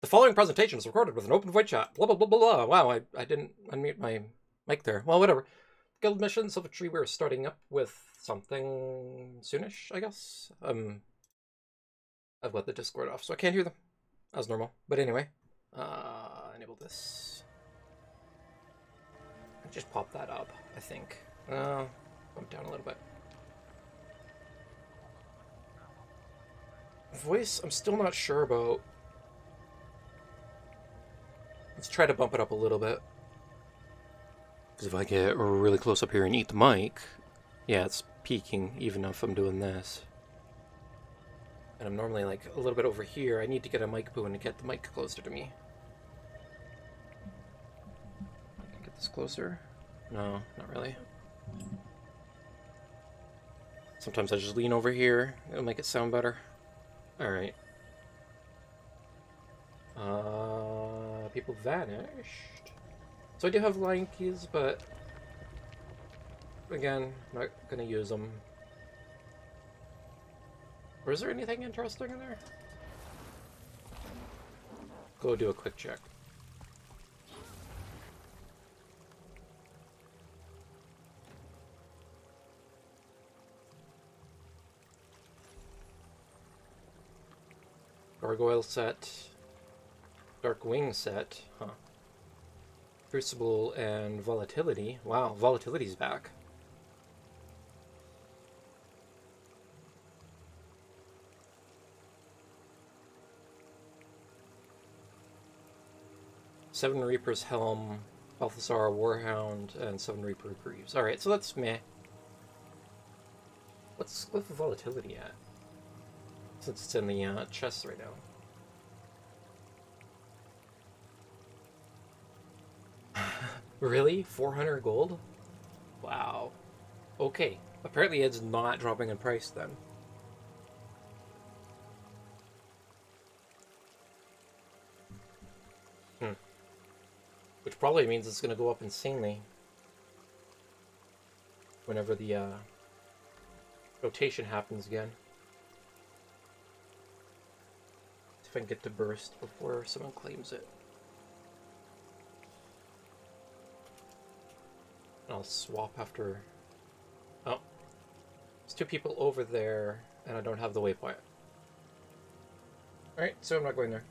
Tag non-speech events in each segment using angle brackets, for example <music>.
The following presentation is recorded with an open voice chat. Blah blah blah blah blah. Wow, I, I didn't unmute my mic there. Well, whatever. Guild missions of a tree. We're starting up with something soonish, I guess. Um, I've let the Discord off, so I can't hear them as normal. But anyway, uh, enable this. Just pop that up. I think. Uh, bump down a little bit. Voice, I'm still not sure about. Let's try to bump it up a little bit. Because if I get really close up here and eat the mic, yeah, it's peaking even if I'm doing this. And I'm normally like a little bit over here. I need to get a mic boom to get the mic closer to me. Get this closer? No, not really. Sometimes I just lean over here. It'll make it sound better. Alright. Uh, people vanished. So I do have line keys, but again, not gonna use them. Or is there anything interesting in there? Go do a quick check. Gargoyle set, Dark Wing set, huh. Crucible and Volatility. Wow, Volatility's back. Seven Reaper's Helm, Balthazar Warhound, and Seven Reaper Greaves. Alright, so that's meh. What's what's the volatility at? Since it's in the uh, chest right now. Really? 400 gold? Wow. Okay. Apparently it's not dropping in price then. Hmm. Which probably means it's going to go up insanely. Whenever the uh, rotation happens again. if I can get to burst before someone claims it. I'll swap after... Oh. There's two people over there, and I don't have the waypoint. Alright, so I'm not going there.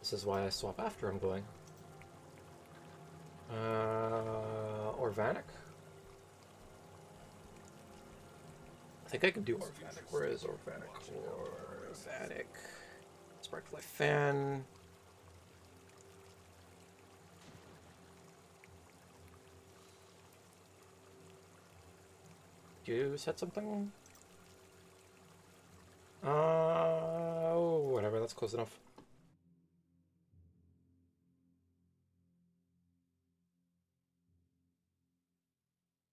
This is why I swap after I'm going. Uh, Orvanic? I think I can do Orvanic. Where is Orvanic? Orvanic. Sparkfly Fen. You said something? Uh, oh, whatever, that's close enough.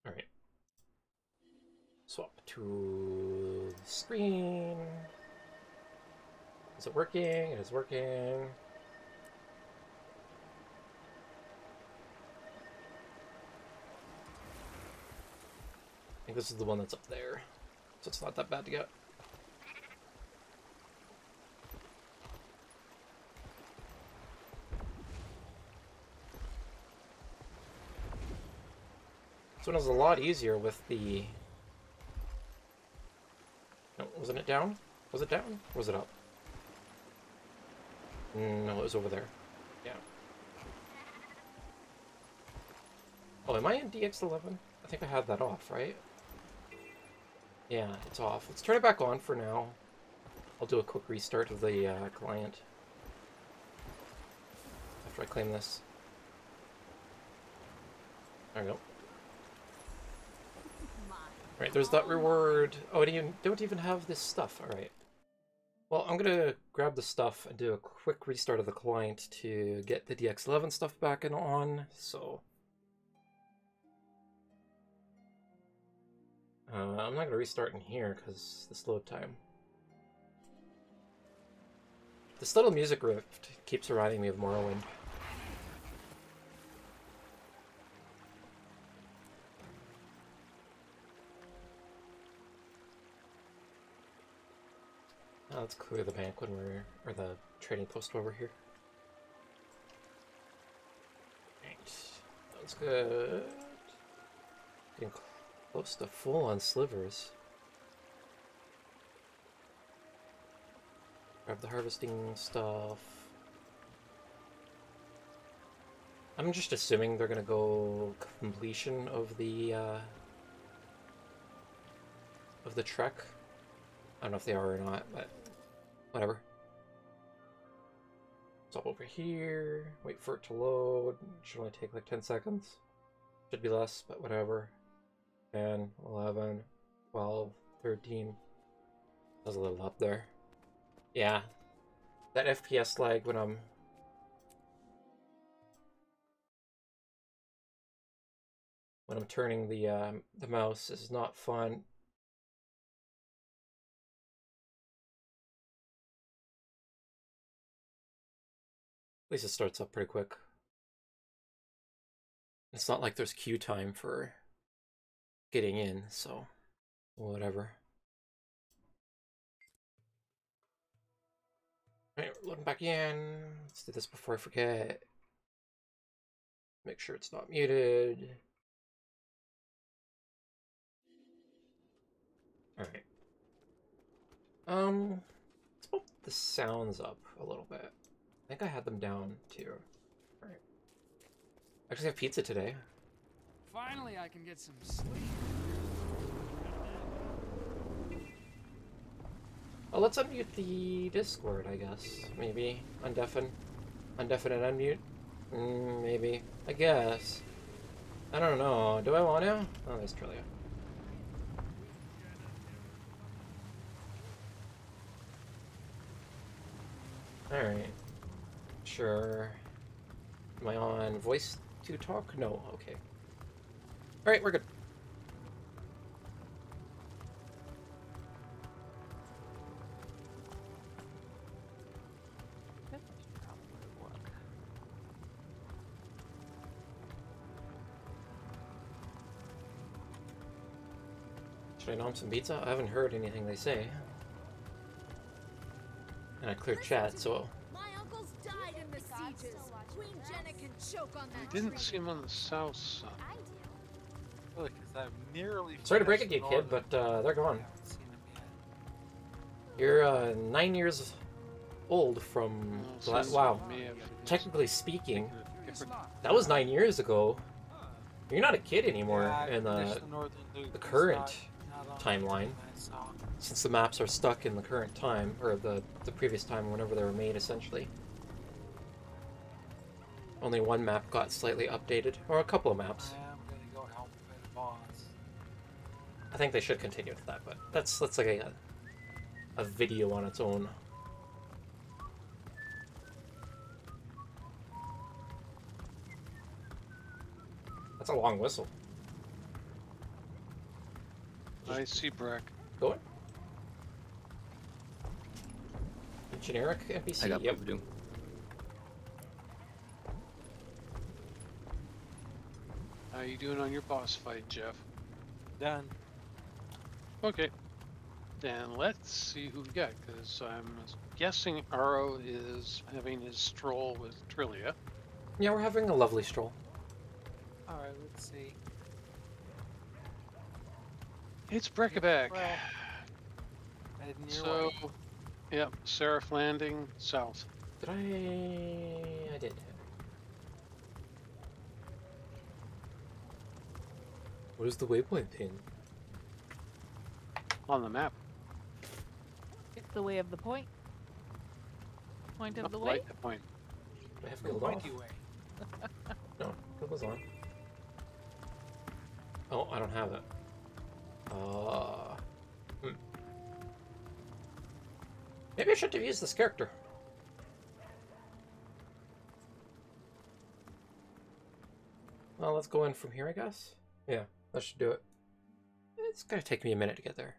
Alright. Swap to the screen. Is it working? It is working. Think this is the one that's up there. So it's not that bad to get. This one is a lot easier with the... No, wasn't it down? Was it down? Or was it up? Mm, no, it was over there. Yeah. Oh, am I in DX11? I think I had that off, right? Yeah, it's off. Let's turn it back on for now. I'll do a quick restart of the uh, client. After I claim this. There we go. Right, there's that reward. Oh, you don't even have this stuff. Alright. Well, I'm gonna grab the stuff and do a quick restart of the client to get the DX11 stuff back and on, so... Uh, I'm not gonna restart in here because the load time. This little music rift keeps reminding me of Morrowind. Uh, let's clear the bank when we're or the trading post while we're here. Right. That's good. Getting close to full on slivers. Grab the harvesting stuff. I'm just assuming they're gonna go completion of the uh, of the trek. I don't know if they are or not, but whatever. Stop over here, wait for it to load. Should only take like 10 seconds. Should be less, but whatever. 10, 11, 12, 13. There's a little up there. Yeah. That FPS lag when I'm when I'm turning the um, the mouse is not fun. At least it starts up pretty quick. It's not like there's queue time for getting in, so whatever. Alright, loading back in. Let's do this before I forget. Make sure it's not muted. Alright. Um, let's bump the sounds up a little bit. I think I had them down too. Alright. Actually have pizza today. Finally, I can get some sleep. Oh, let's unmute the Discord, I guess. Maybe. Undeafen. Undeafen unmute? Mm, maybe. I guess. I don't know. Do I want to? Oh, there's Trillia. Alright. Sure. Am I on voice to talk? No, okay. Alright, we're good. Should probably work. Should I nom some pizza? I haven't heard anything they say. And I cleared chat, so My uncles died in the God's sieges. Queen. Jenna can choke on that Didn't tree. see him on the south side. Sorry to break it to you, kid, but uh, they're gone. You're uh, nine years old from wow. Technically speaking, that was nine years ago. You're not a kid anymore in the the current timeline. Since the maps are stuck in the current time or the the previous time whenever they were made essentially. Only one map got slightly updated, or a couple of maps. I think they should continue with that, but that's that's like a a video on its own. That's a long whistle. I see Breck. Going. Generic NPC. I got yep. proof of doom. How you doing on your boss fight, Jeff? Done. Okay. Then let's see who we got, because I'm guessing Aro is having his stroll with Trillia. Yeah, we're having a lovely stroll. All right, let's see. It's Brekkabek. Well, heading So, way. yep, Seraph Landing, south. Did I? I did. What is the waypoint pin? On the map. It's the way of the point. Point of Not the way. Light the point. Do I have The guild off? pointy way. <laughs> No, guild was on. Oh, I don't have it. Uh, hmm. Maybe I should have used this character. Well, let's go in from here, I guess. Yeah, that should do it. It's gonna take me a minute to get there.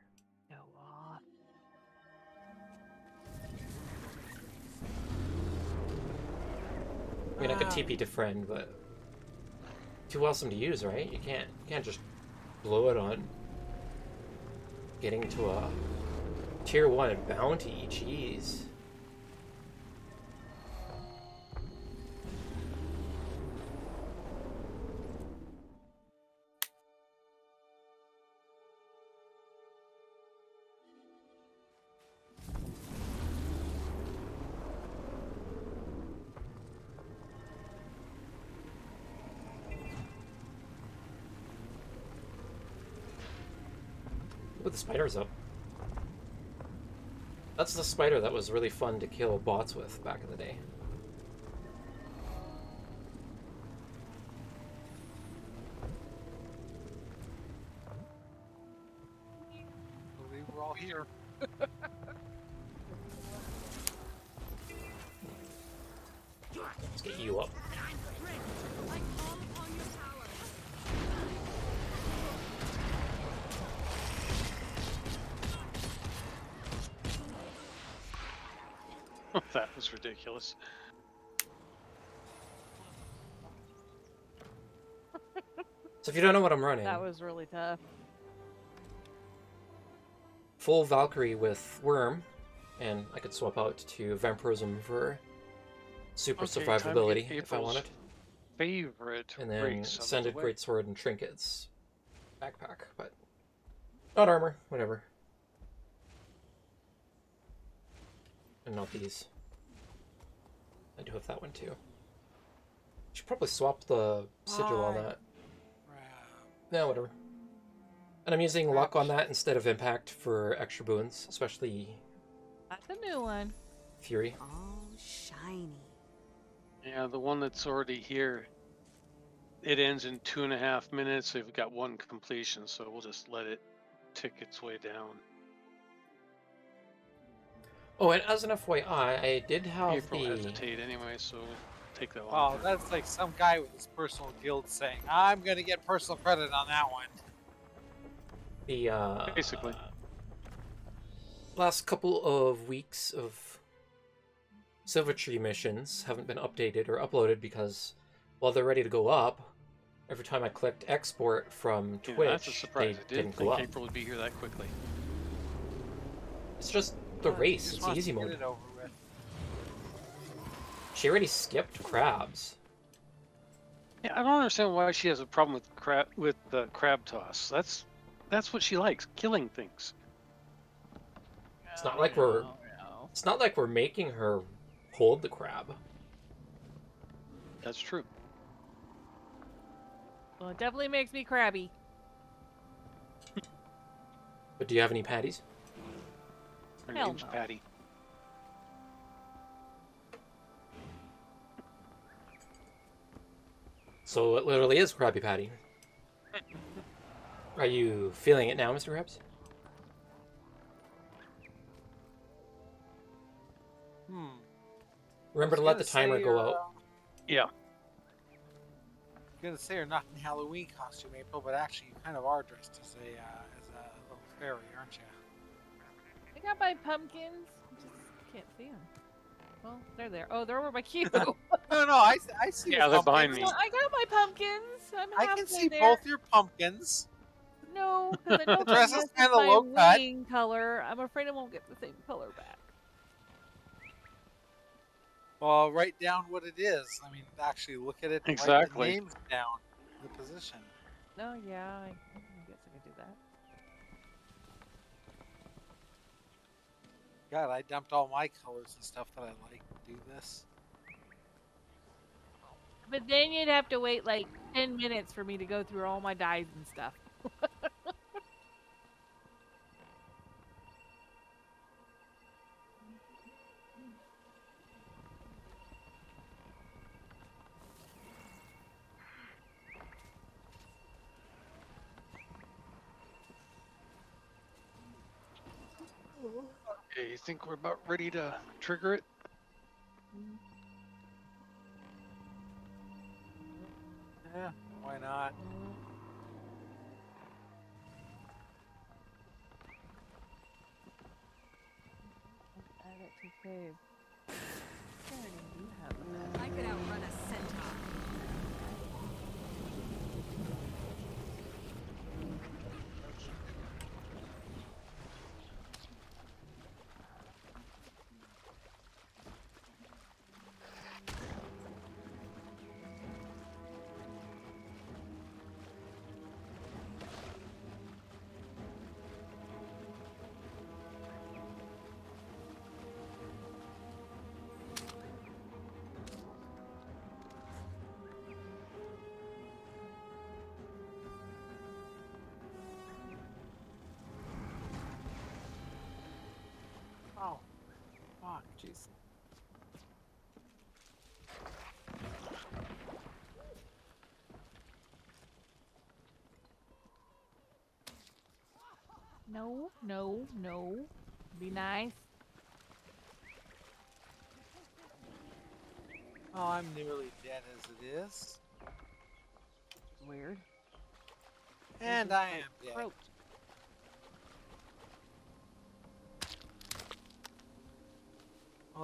I mean, I could. TP to friend, but too awesome to use, right? You can't, you can't just blow it on getting to a Tier 1 bounty, jeez. The spiders up. That's the spider that was really fun to kill bots with back in the day. Ridiculous. So if you don't know what I'm running, That was really tough. full Valkyrie with Worm, and I could swap out to Vampirism for super Okay, time to get survivability if I wanted. Favorite And then race out of the Ascended. Greatsword and Trinkets backpack, but not armor, whatever. And not these. I do have that one too. Should probably swap the sigil on that. Crap. No, whatever. And I'm using luck on that instead of impact for extra boons, especially That's a new one. Fury. All shiny. Yeah, the one that's already here. It ends in two and a half minutes. They've got one completion, so we'll just let it tick its way down. Oh, and as an FYI, I did have April the. hesitate anyway, so take that one. Wow, that's like some guy with his personal guild saying, I'm gonna get personal credit on that one. the uh, Basically. last couple of weeks of Silver Tree missions haven't been updated or uploaded because while they're ready to go up, every time I clicked export from Yeah, Twitch, that's a surprise. they I didn't didn't go think up. April would be here that quickly. It's just the Uh, race. It's easy mode. it. She already skipped crabs. Yeah, I don't understand why she has a problem with crab with the crab toss. That's that's what she likes, killing things. It's not like we're-. It's not like we're making her hold the crab. That's true. Well, it definitely makes me crabby. But do you have any patties? Her Hell name's no. Patty. So it literally is Krabby Patty. Are you feeling it now, Mr. Krabs? Hmm. Remember to let the timer say, go uh, out. Yeah. gonna say you're not in Halloween costume, April, but actually you kind of are dressed as a uh, as a little fairy, aren't you? I got my pumpkins. Just can't see them. Well, they're there. Oh, they're over by Q. <laughs> <laughs> No, no, I, I see. Yeah, your they're behind pumpkins. me. I got my pumpkins. I'm I can see there. both your pumpkins. No, because I know if I Dress is kinda my low cut. color, I'm afraid I won't get the same color back. Well, write down what it is. I mean, actually look at it. and Write the names down, the position. No, yeah, I, God, I dumped all my colors and stuff that I like to do this. But then you'd have to wait like 10 minutes for me to go through all my dyes and stuff. Think we're about ready to trigger it? Yeah, why not? Add it to save. I already have could outrun Jeez. No, no, no. Be nice. Oh, I'm nearly dead as it is. Weird. And I am dead. Throat.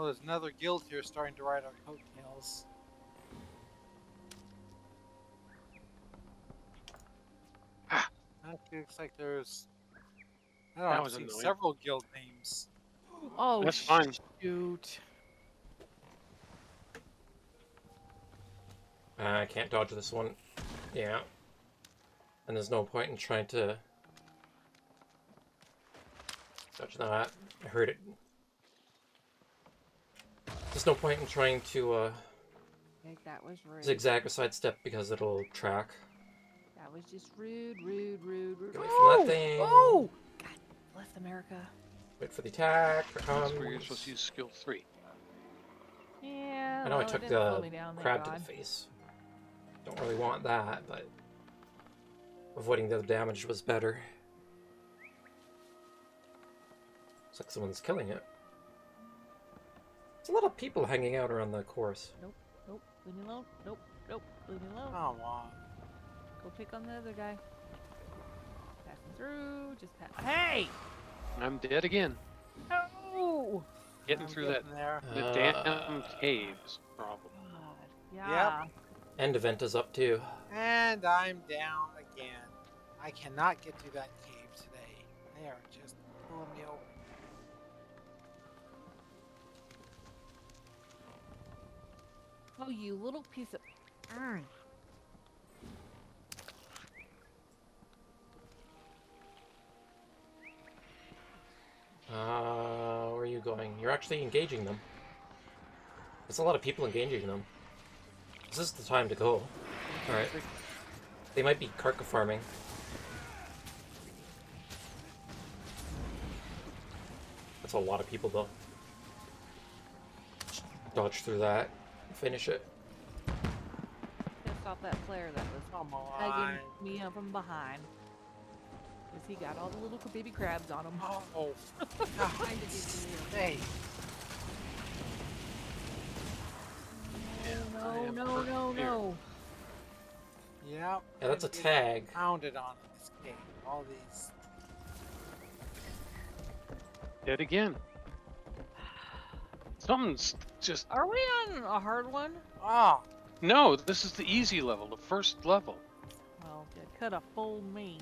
Oh, there's another guild here starting to ride our coattails. Ah. Actually, looks like there's. I don't That know, was I see annoying. several guild names. Oh, That's fine. shoot. Uh, I can't dodge this one. Yeah. And there's no point in trying to dodge that. I heard it. There's no point in trying to uh, Heck, that was rude. zigzag or sidestep because it'll track. That was just rude, rude, rude, rude. Get away from that Oh! thing. Oh! God bless America. Wait for the attack. Here That's where you're supposed to use skill three. Yeah. I know I well, it took the down, crab to the face. Don't really want that, but avoiding the other damage was better. Looks like someone's killing it. There's a lot of people hanging out around the course. Nope. Nope, leave me alone. Nope. Nope. Leave me alone. Come on. Go pick on the other guy. Passing through. Just pass. Hey! I'm dead again. Oh! Getting I'm through that there. the Uh, damn cave is a problem. God. Yeah. End event is up too. And I'm down again. I cannot get to that cave today. They are just Oh, you little piece of. Mm. Uh, where are you going? You're actually engaging them. There's a lot of people engaging them. This is the time to go. Alright. They might be Karka farming. That's a lot of people though. Dodge through that. Finish it. Gonna stop that flare that was Come on. hugging me up from behind. Because he got all the little baby crabs on him. Oh, Kind of hey. No, no, no, no. Yep. Yeah, that's a I'm getting tag. Pounded on this game. All these. Dead again. Something's just Are we on a hard one? Oh, no. This is the easy level, the first level. Well, it could have fooled me.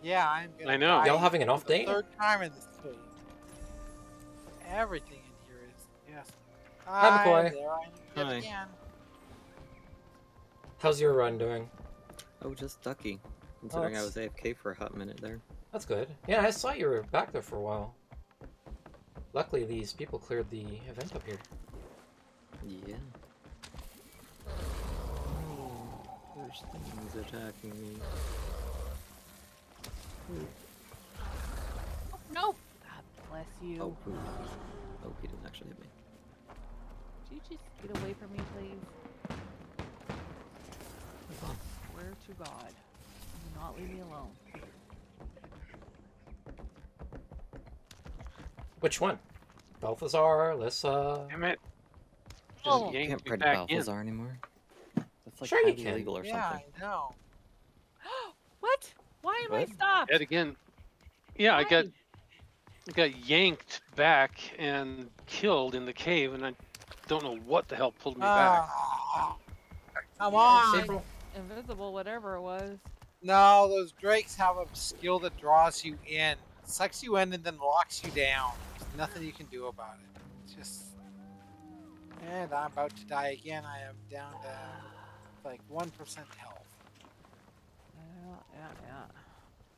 yeah, I'm gonna I know. Y'all having an off day? Third time in this cave. Everything in here is yes. Hi, McCoy. There I am yet Hi. again. How's your run doing? Oh, just ducky. Considering I was AFK for a hot minute there. That's good. Yeah, I saw you were back there for a while. Luckily, these people cleared the event up here. Yeah. There's things attacking me. Oh, No! God bless you. Oh, poop. Oh, he didn't actually hit me. Could you just get away from me, please? Swear to God. Do not leave me alone. Which one? Balthazar, Lissa. Damn it! Just Oh. yanked Can't me print back Balthazar anymore. That's like Sure you highly can. illegal or Yeah, something. I know. <gasps> What? Why am I stopped? in. Dead again. Yeah, I got Why? I got yanked back and killed in the cave, and I don't know what the hell pulled me back. Ah, come on. April. Invisible, whatever it was. No, those drakes have a skill that draws you in, sucks you in, and then locks you down. There's nothing you can do about it. It's just. Eh, and I'm about to die again. I am down to like 1% health. Yeah, yeah, yeah.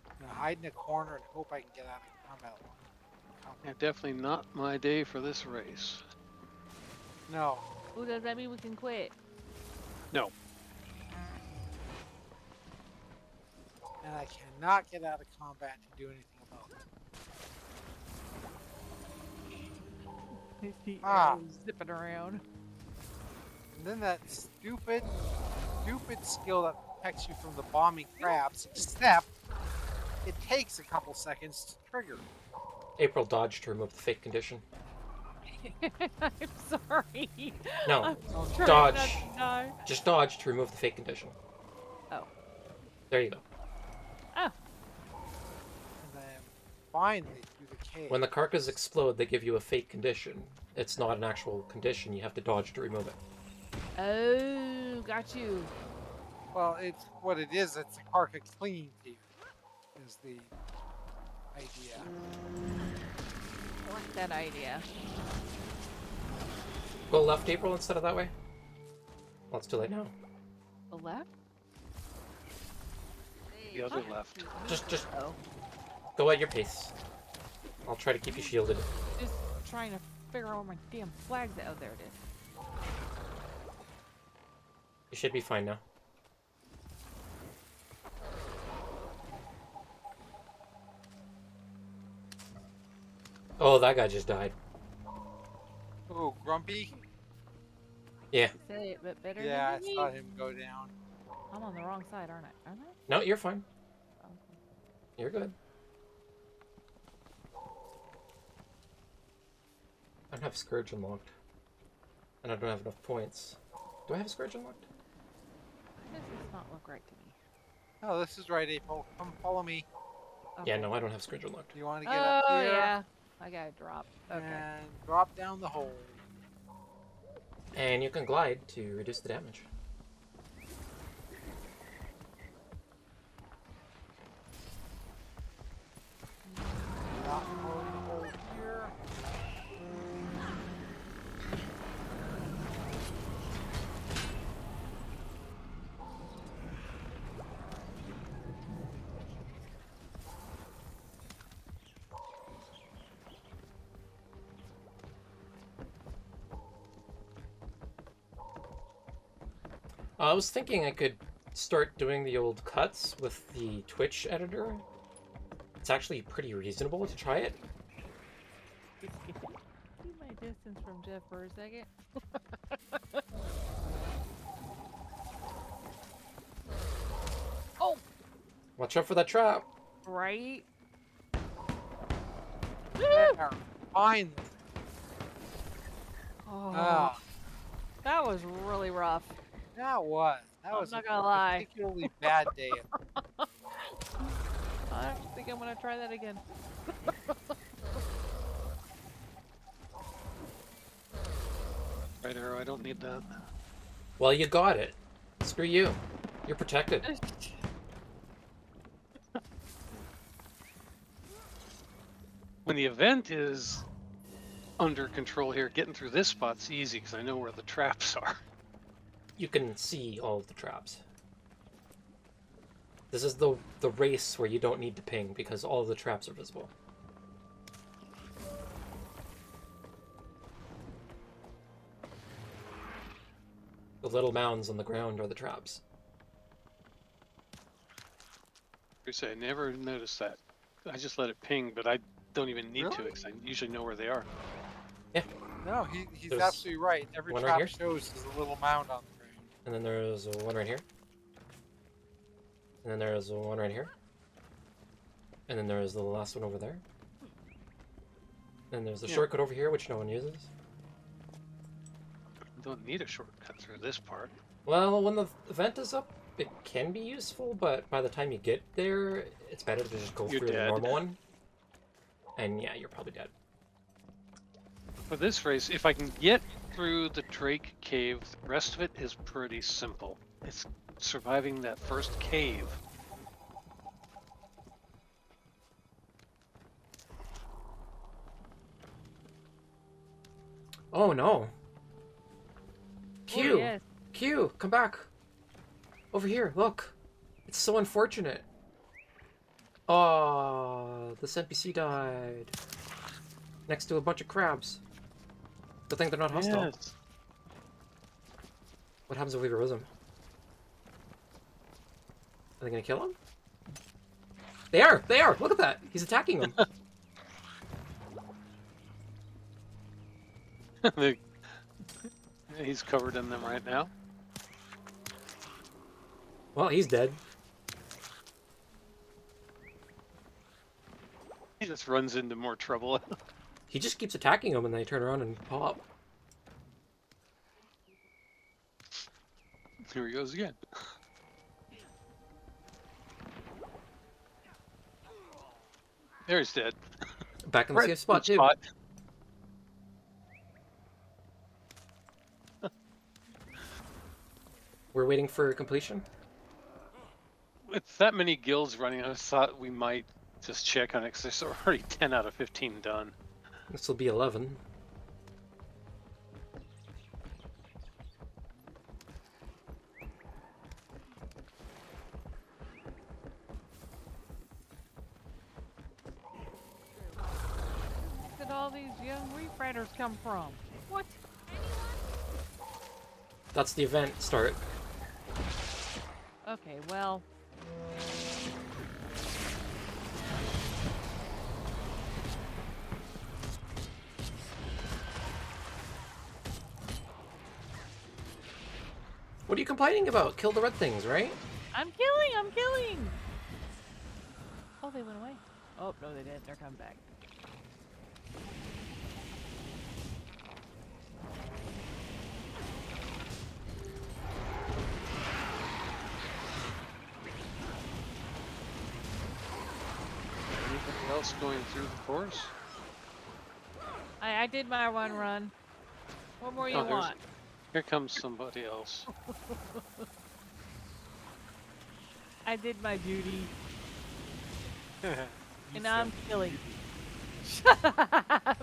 I'm gonna hide in a corner and hope I can get out of combat. Yeah, definitely not my day for this race. No. Ooh, does that mean we can quit? No. And I cannot get out of combat to do anything about it. The Ah. zipping around. And then that stupid, stupid skill that protects you from the bombing crabs, except it takes a couple seconds to trigger. April dodged to remove the fake condition. <laughs> <laughs> I'm sorry. No, I'm dodge. not just dodge to remove the fake condition. Oh. There you go. And then finally through the cave. When the Karkas explode, they give you a fake condition. It's not an actual condition. You have to dodge to remove it. Oh, got you. Well, it's what it is. It's a carcass clinging to you. Is the idea. I like that idea. Go left, April, instead of that way. Well, it's too late now. The left? The other left. Just, just Oh. go at your pace. I'll try to keep you shielded. Just trying to figure out where my damn flag's at. Oh, there it is. You should be fine now. Oh, that guy just died. Oh, Grumpy? Yeah. Say it, but better Yeah, I than me. saw him go down. I'm on the wrong side, aren't I? Aren't I? No, you're fine. Oh, okay. You're good. I don't have Scourge unlocked. And I don't have enough points. Do I have Scourge unlocked? This does not look right to me. Oh, this is right, April. Come follow me. Yeah, no, I don't have Scourge unlocked. You want to get Oh, up here yeah. I gotta drop. Okay. and drop down the hole. And you can glide to reduce the damage. I was thinking I could start doing the old cuts with the Twitch editor. It's actually pretty reasonable to try it. Keep my distance from Jeff for a second. oh, Watch out for that trap. right. Fine. Finally. Oh, Ah, that was really rough. That was. That I'm was not a gonna lie. particularly bad day. <laughs> I don't think I'm gonna try that again. <laughs> Right arrow, I don't need that. Well, you got it. Screw you. You're protected. <laughs> When the event is under control here, getting through this spot's easy because I know where the traps are. You can see all of the traps. This is the the race where you don't need to ping because all of the traps are visible. The little mounds on the ground are the traps. You say I never noticed that. I just let it ping, but I don't even need to because I usually know where they are. Yeah. No, he, he's There's absolutely right. Every one right trap shows is a little mound on the ground. And then there's one right here. And then there's one right here. And then there's the last one over there. And there's a Yeah. shortcut over here, which no one uses. Don't need a shortcut through this part. Well, when the vent is up, it can be useful, but by the time you get there, it's better to just go You're through the normal one. And yeah, you're probably dead. For this race, if I can get through the Drake cave, the rest of it is pretty simple. It's surviving that first cave. Oh no! Oh, Q! Oh, yes. Q! Come back! Over here, look! It's so unfortunate! Oh, this NPC died. Next to a bunch of crabs. Good thing they're not hostile. Yes. What happens if we rose him? Are they gonna kill him? They are! They are! Look at that! He's attacking them! <laughs> He's covered in them right now. Well, he's dead. He just runs into more trouble. <laughs> He just keeps attacking them and they turn around and pop. Here he goes again. There he's dead. Back in the same spot, too. spot. <laughs> We're waiting for completion. With that many guilds running, I thought we might just check on it because there's already <laughs> 10 out of 15 done. This will be 11. Where did all these young reef riders come from? What? That's the event start. Okay, well. What are you complaining about? Kill the red things, right? I'm killing, I'm killing! Oh, they went away. Oh, no, they didn't. They're coming back. Anything else going through the forest? I, I did my one run. What more oh, you Oh, there's- want? Here comes somebody else. <laughs> I did my duty, <laughs> and now I'm killing. <laughs> Shut up!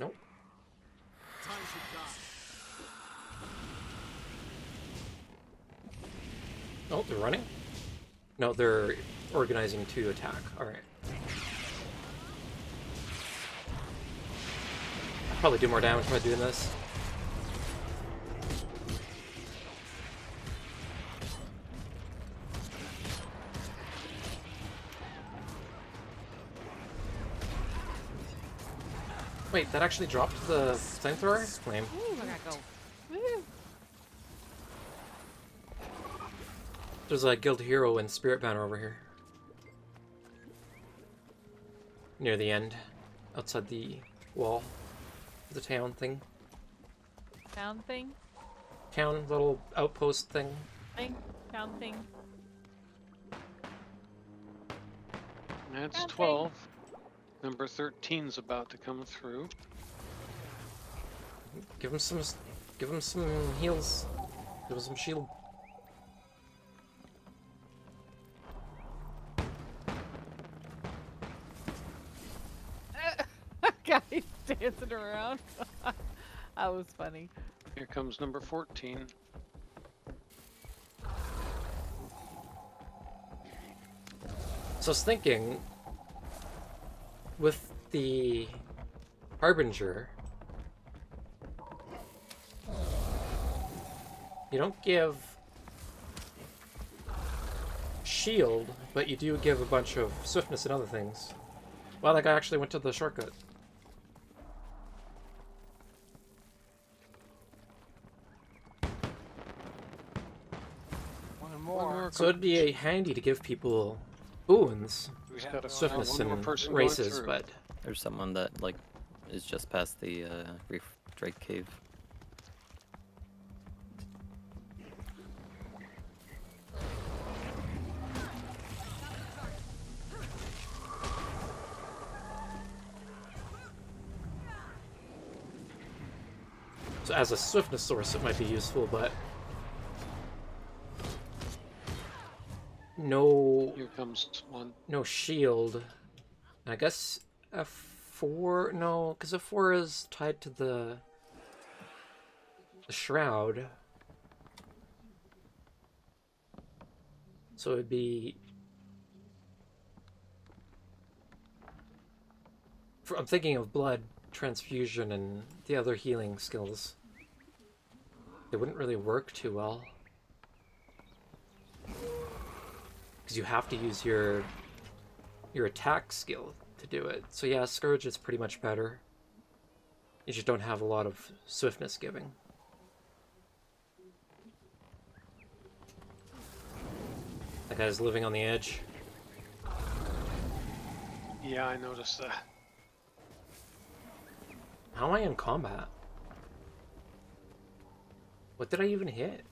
Nope. Oh, they're running? No, they're organizing to attack. Alright. Probably do more damage by doing this. Wait, that actually dropped the flamethrower? Flame. Ooh, I gotta go. Woo. There's a guild hero and spirit banner over here. Near the end. Outside the wall. The town thing. Town thing? Town little outpost thing. Thing? Town thing? That's Okay. 12. Number 13's about to come through. Give him some give him some heals. Give him some shield. Guys <laughs> dancing around. <laughs> that was funny. Here comes number 14. So I was thinking with the Harbinger you don't give shield, but you do give a bunch of swiftness and other things. Well, that guy actually went to the shortcut. One One more. more So it'd be a handy to give people boons, We have gotta swiftness one more and races, but There's someone that like is just past the uh, Reef Drake Cave. so as a swiftness source it might be useful, but no Here comes one. no shield. I guess a four. no, because a four is tied to the the shroud. So it'd be I'm thinking of blood transfusion and the other healing skills, they wouldn't really work too well. Because you have to use your your attack skill to do it. So yeah, Scourge is pretty much better. You just don't have a lot of swiftness giving. That guy's living on the edge. Yeah, I noticed that. How am I in combat? What did I even hit?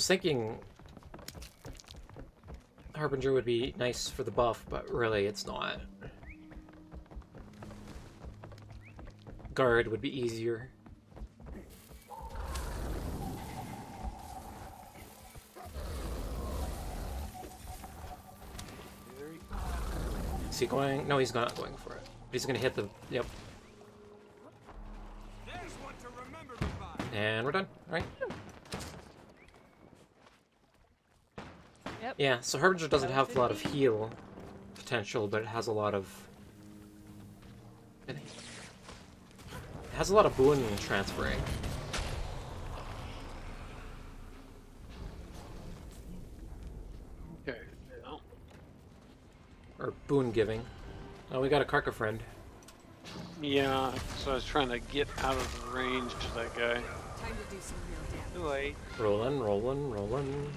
Was thinking Harbinger would be nice for the buff, but really it's not. Guard would be easier. Is he going? No, he's not going for it. He's gonna hit the. Yep. And we're done. All right. Yep. Yeah, so Harbinger doesn't have a lot of heal potential, but it has a lot of. It has a lot of boon transferring. Okay. well, Or boon giving. Oh, we got a Karka friend. Yeah, so I was trying to get out of the range of that guy. Time to do some real damage. Too late. Rolling, rolling, rolling.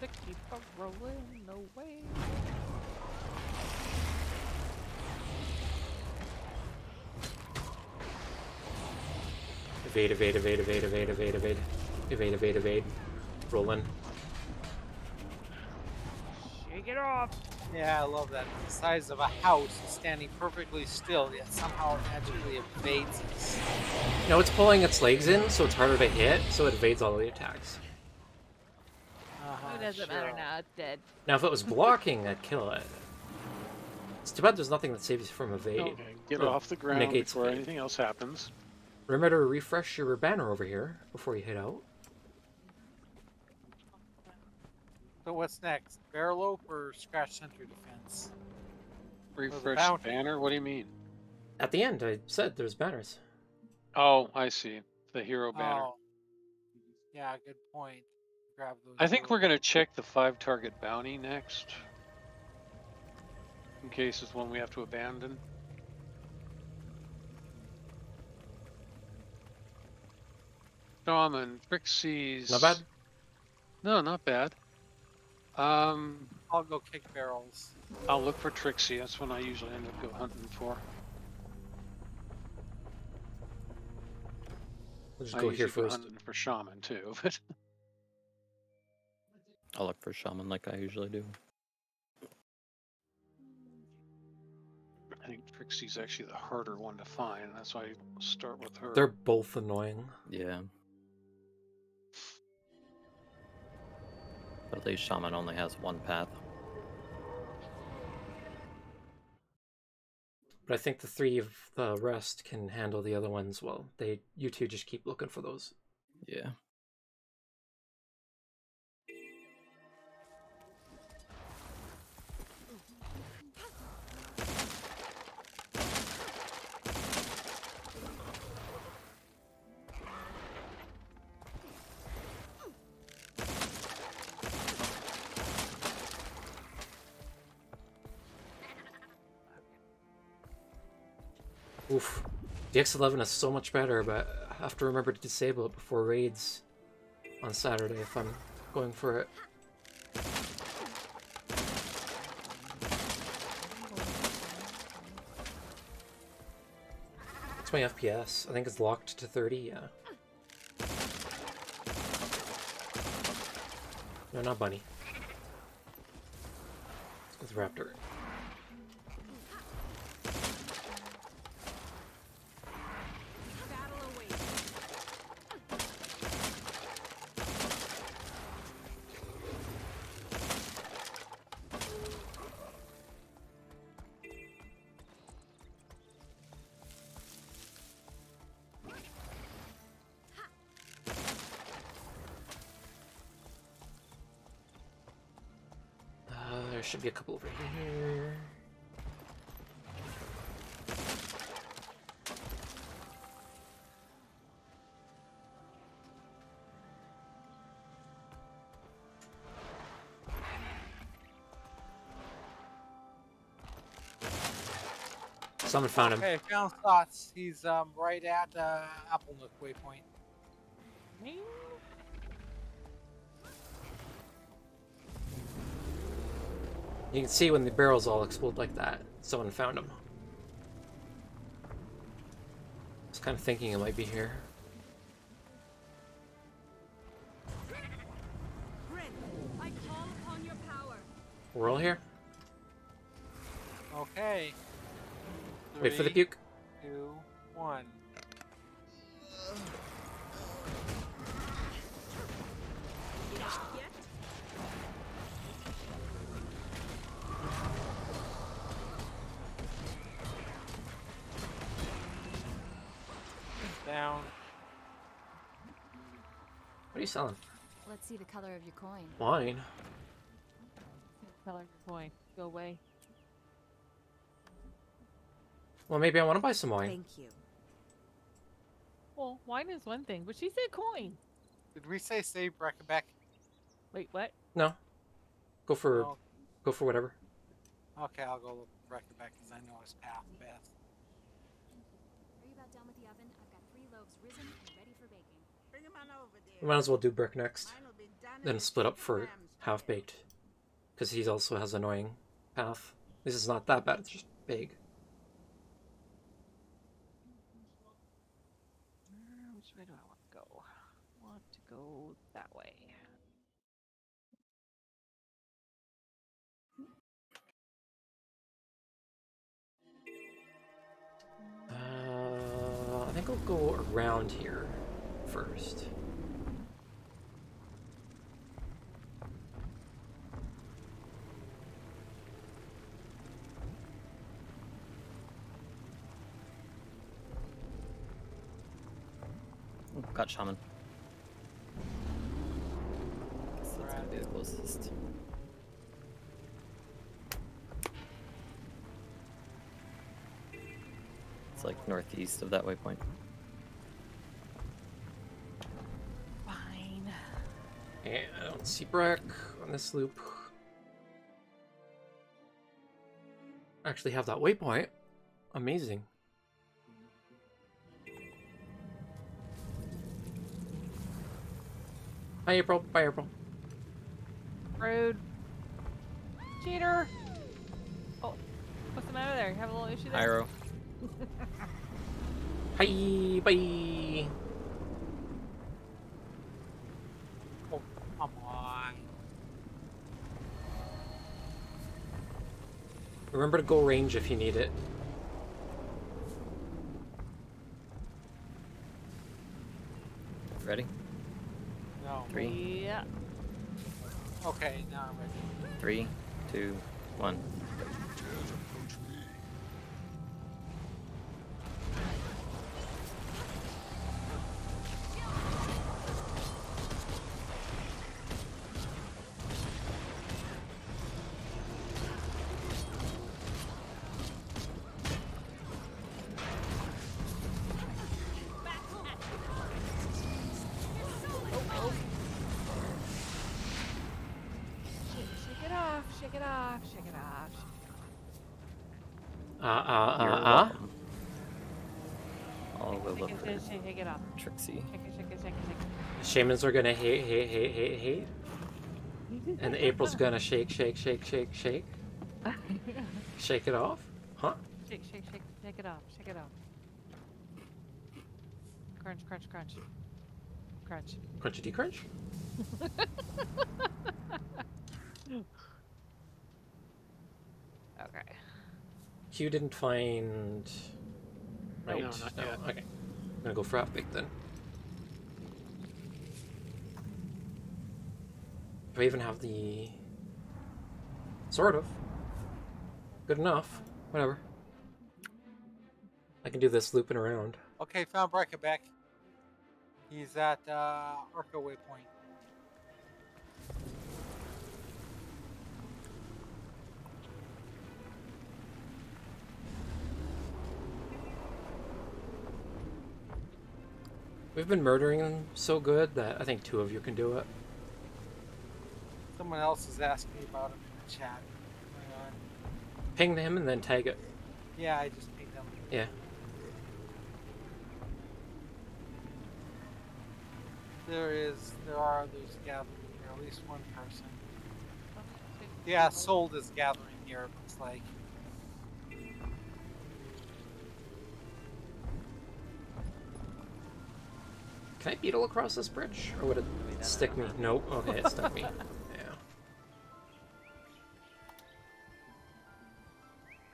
To keep a rolling away. Evade, evade, evade, evade, evade, evade, evade. Evade, evade, evade. Rolling. Shake it off. Yeah, I love that. The size of a house is standing perfectly still, yet somehow it magically evades us. No, it's pulling its legs in, so it's harder to hit, so it evades all the attacks. It doesn't matter now. It's dead. Now, if it was blocking, I'd kill it. It's too bad there's nothing that saves you from evade. Okay, get off the ground negates before evade. anything else happens. Remember to refresh your banner over here before you hit out. So what's next? Bear Lope or scratch sentry defense? Refresh bounty. banner? What do you mean? At the end, I said there's banners. Oh, I see. The hero banner. Oh. Yeah, good point. Grab those. I think we're gonna check the five target bounty next. In case it's one we have to abandon. Shaman, Trixie's. Not bad. No, not bad. Um, I'll go kick barrels. I'll look for Trixie. That's when I usually end up go hunting for. We'll just I go here usually go first. hunting for Shaman too, <laughs> but I'll look for shaman like I usually do. I think Trixie's actually the harder one to find. That's why I start with her. They're both annoying. Yeah. But at least shaman only has one path. But I think the three of the rest can handle the other ones well. They you two just keep looking for those. Yeah. The X11 is so much better, but I have to remember to disable it before raids on Saturday if I'm going for it. What's my FPS? I think it's locked to 30, yeah. No, not Bunny. Let's go with Raptor. There should be a couple over here. Someone found him. Okay, found thoughts. He's um right at uh, Apple Nook waypoint. You can see when the barrels all explode like that. Someone found them. I was kind of thinking it might be here. Grin, I call upon your power. We're all here. Okay. Wait for the puke. Selling? Let's see the color of your coin. Wine. Color your coin. Go away. Well, maybe I want to buy some wine. Thank you. Well, wine is one thing, but she said coin. Did we say save Brekkabek? Wait, what? No. Go for No. go for whatever. Okay, I'll go look Brekkabek because I know his path best. Are you about done with the oven? I've got three loaves risen might as well do brick next. Mine'll be done in Then split up for half Fred. baked. Because he also has annoying path. This is not that bad, it's just big. Uh, Which way do I want to go? I want to go that way. Uh, I think I'll go around here first. Oh, got shaman. Guess that's gonna be the closest. It's like northeast of that waypoint. Fine. And I don't see Breck on this loop. I actually have that waypoint. Amazing. Hi April. Bye April. Rude. Cheater. Oh, what's the matter there? You have a little issue there? Pyro. <laughs> Hi bye. Oh, come on. Remember to go range if you need it. Ready? No. Three, Yeah. Okay, now I'm ready. three, two, one. Shamans are gonna hate, hate, hate, hate, hate. And April's gonna shake, shake, shake, shake, shake. <laughs> Shake it off? Huh? Shake, shake, shake, shake it off. Shake it off. Crunch, crunch, crunch. Crunch. Crunchy crunch? <laughs> Okay. Q didn't find. Right? No, not no. yet. Okay. I'm gonna go for half baked then. I even have the... Sort of. Good enough. Whatever. I can do this looping around. Okay, found Brekkabek. He's at uh, Arco waypoint. We've been murdering them so good that I think two of you can do it. Someone else is asking me about him in the chat. Ping them and then tag it. Yeah, I just pinged them. Yeah. There is, there are others gathering here, at least one person. Yeah, Sold is gathering here, it looks like. Can I beetle across this bridge? Or would it stick me? Nope. Okay, it stuck me. <laughs>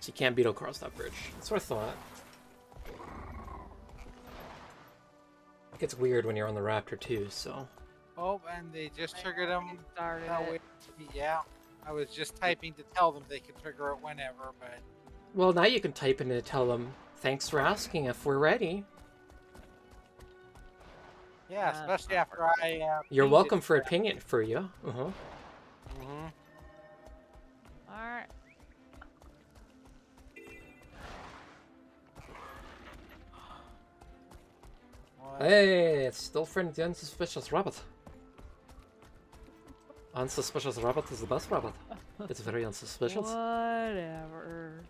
So you can't beetle across that bridge. That's what I thought. It gets weird when you're on the Raptor too, so. Oh, and they just triggered them. Started that it. way. Yeah, I was just typing to tell them they could trigger it whenever, but Well, now you can type in to tell them, thanks for asking if we're ready. yeah, Uh, especially after I. Uh, You're welcome for a ping it for you. Uh-huh. Mhm. Alright. Hey, it's still friend the unsuspicious rabbit. Unsuspicious rabbit is the best rabbit. It's very unsuspicious. Whatever.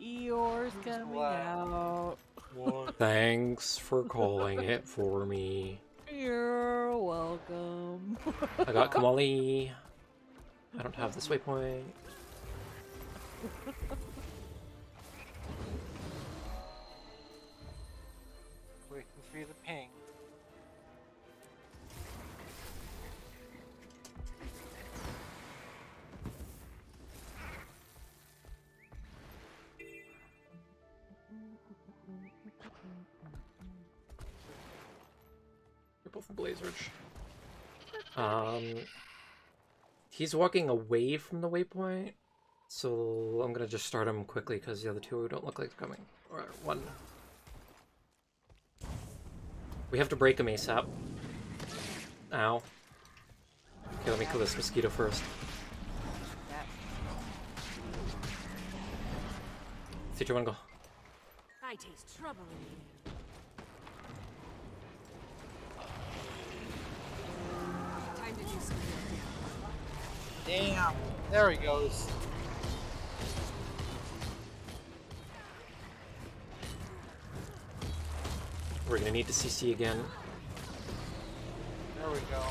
Eeyore's Who's coming allowed? out. <laughs> Thanks for calling it for me. You're welcome. I got Komali. I don't have this waypoint. <laughs> he's walking away from the waypoint, so I'm gonna just start him quickly because the other two don't look like they're coming. Or one. We have to break him ASAP. Ow. Okay, let me kill this mosquito first. You wanna go. I taste trouble in. Time to do some Damn. There he goes. We're gonna need to CC again. There we go.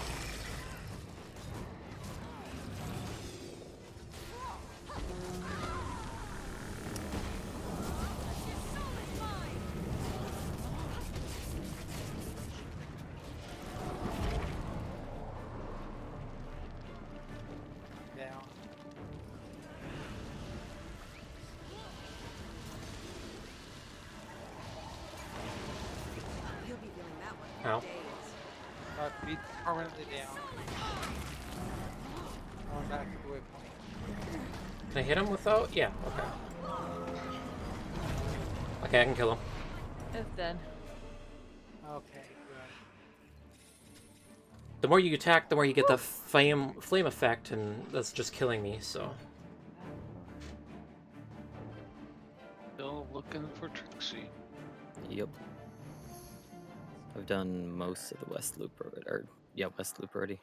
Yeah, okay. Okay, I can kill him. It's dead. Okay, good. The more you attack, the more you get the flame flame effect, and that's just killing me. So Still looking for Trixie. Yep. I've done most of the West Loop already. Or, yeah, West Loop already.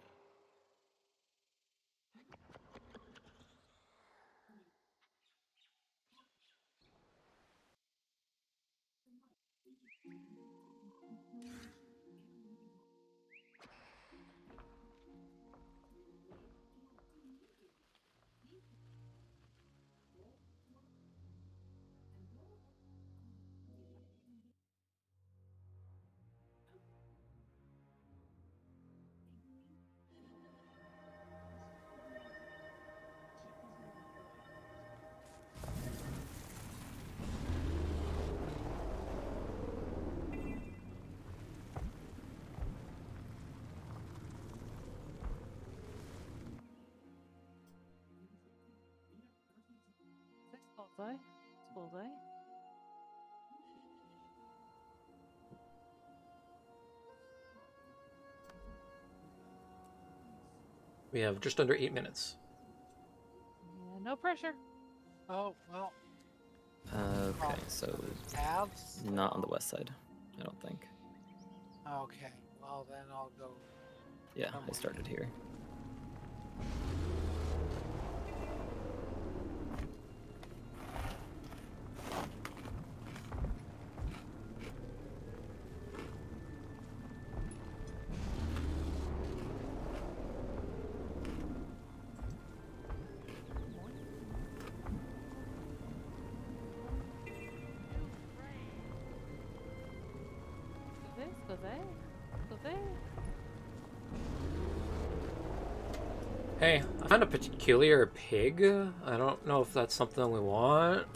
Bullseye. It's bullseye. we have just under eight minutes. Yeah, no pressure. Oh, well, Uh, okay, so paths. not on the west side, I don't think. Okay, well then I'll go. Yeah, I started here. Hey, I found a peculiar pig. I don't know if that's something we want.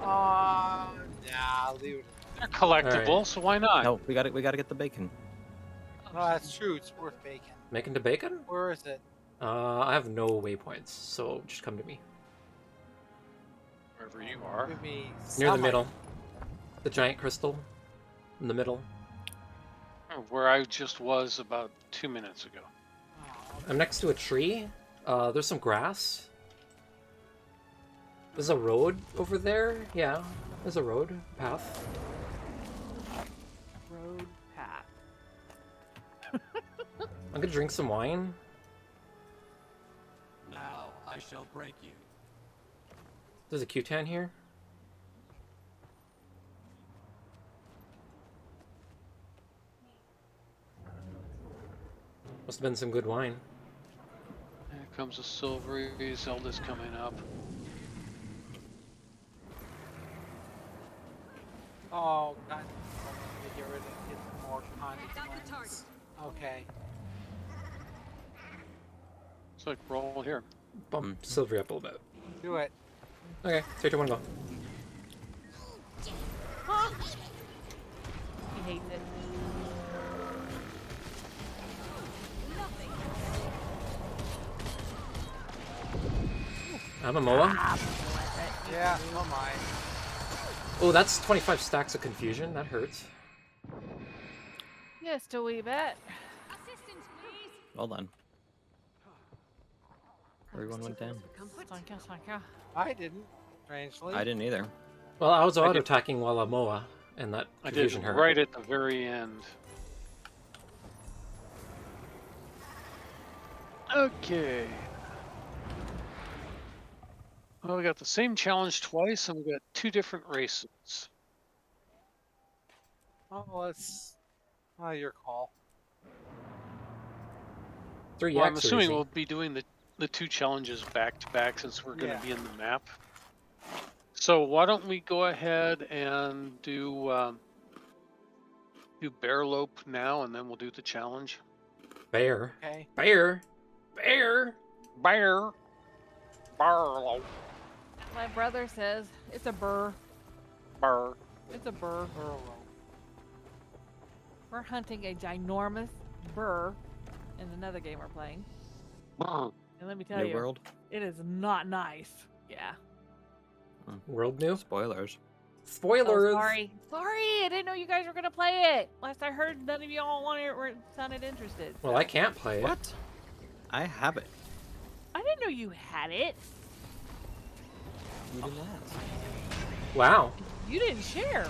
Uh, nah, leave it. They're collectible, Alright. so why not? No, we got to we got to get the bacon. No, that's true. It's worth bacon. Making the bacon? Where is it? Uh, I have no waypoints, so just come to me. Wherever you are. Give me Near the middle. The giant crystal. In the middle. Where I just was about two minutes ago. I'm next to a tree. Uh, there's some grass. There's a road over there. Yeah, there's a road path. Road path. <laughs> I'm gonna drink some wine. Now I shall break you. There's a Q10 here. Must have been some good wine. Here comes a silvery Zelda's coming up. Oh, God. I'm gonna get rid of get more content. I got the target. lens. Okay. It's like roll here. Bump Mhm. Silvery up a little bit. Do it. Okay, three, two, one, go. He hates it. I'm a Moa. Yeah, oh my. Oh, that's 25 stacks of confusion. That hurts. Just a wee bit. Assistance, please. Well done. Everyone went down. Thank you, thank you. I didn't. Strangely. I didn't either. Well, I was auto did- attacking while a Moa, and that I did confusion hurt. right at the very end. Okay. Well, we got the same challenge twice, and we got two different races. Oh, let's. Oh, your call. Three Well, I'm assuming we'll be doing the, the two challenges back to back since we're going to Yeah. be in the map. So why don't we go ahead and do um, do bear lope now, and then we'll do the challenge. Bear. Okay. Bear. Bear. Bear. Bear lope. My brother says it's a burr. Burr. It's a burr. Burrow. We're hunting a ginormous burr in another game we're playing. Bear. And let me tell New you, world. it is not nice. Yeah. Hmm. World new. Spoilers. Spoilers. Oh, sorry. Sorry, I didn't know you guys were gonna play it. Last I heard, none of y'all wanted or sounded interested. Well, I can't play it. What? I have it. I didn't know you had it. You didn't ask. Wow. You didn't share.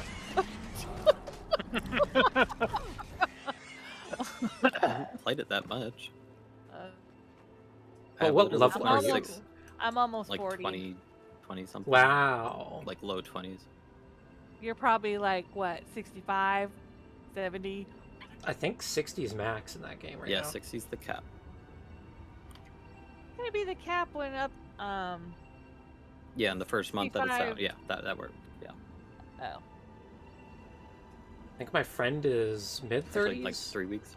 I <laughs> played it that much. Uh, well, what level I'm are you? 26, almost, I'm almost Like 40. 20, 20 something. Wow. Like low 20s. You're probably like what, 65, 70. I think 60 is max in that game right yeah, now. 60's the cap. Gonna be the cap went up. Um. Yeah, in the first month that it's out. Yeah, that, that worked. Yeah. Oh. I think my friend is mid It's like, 30s. like three weeks.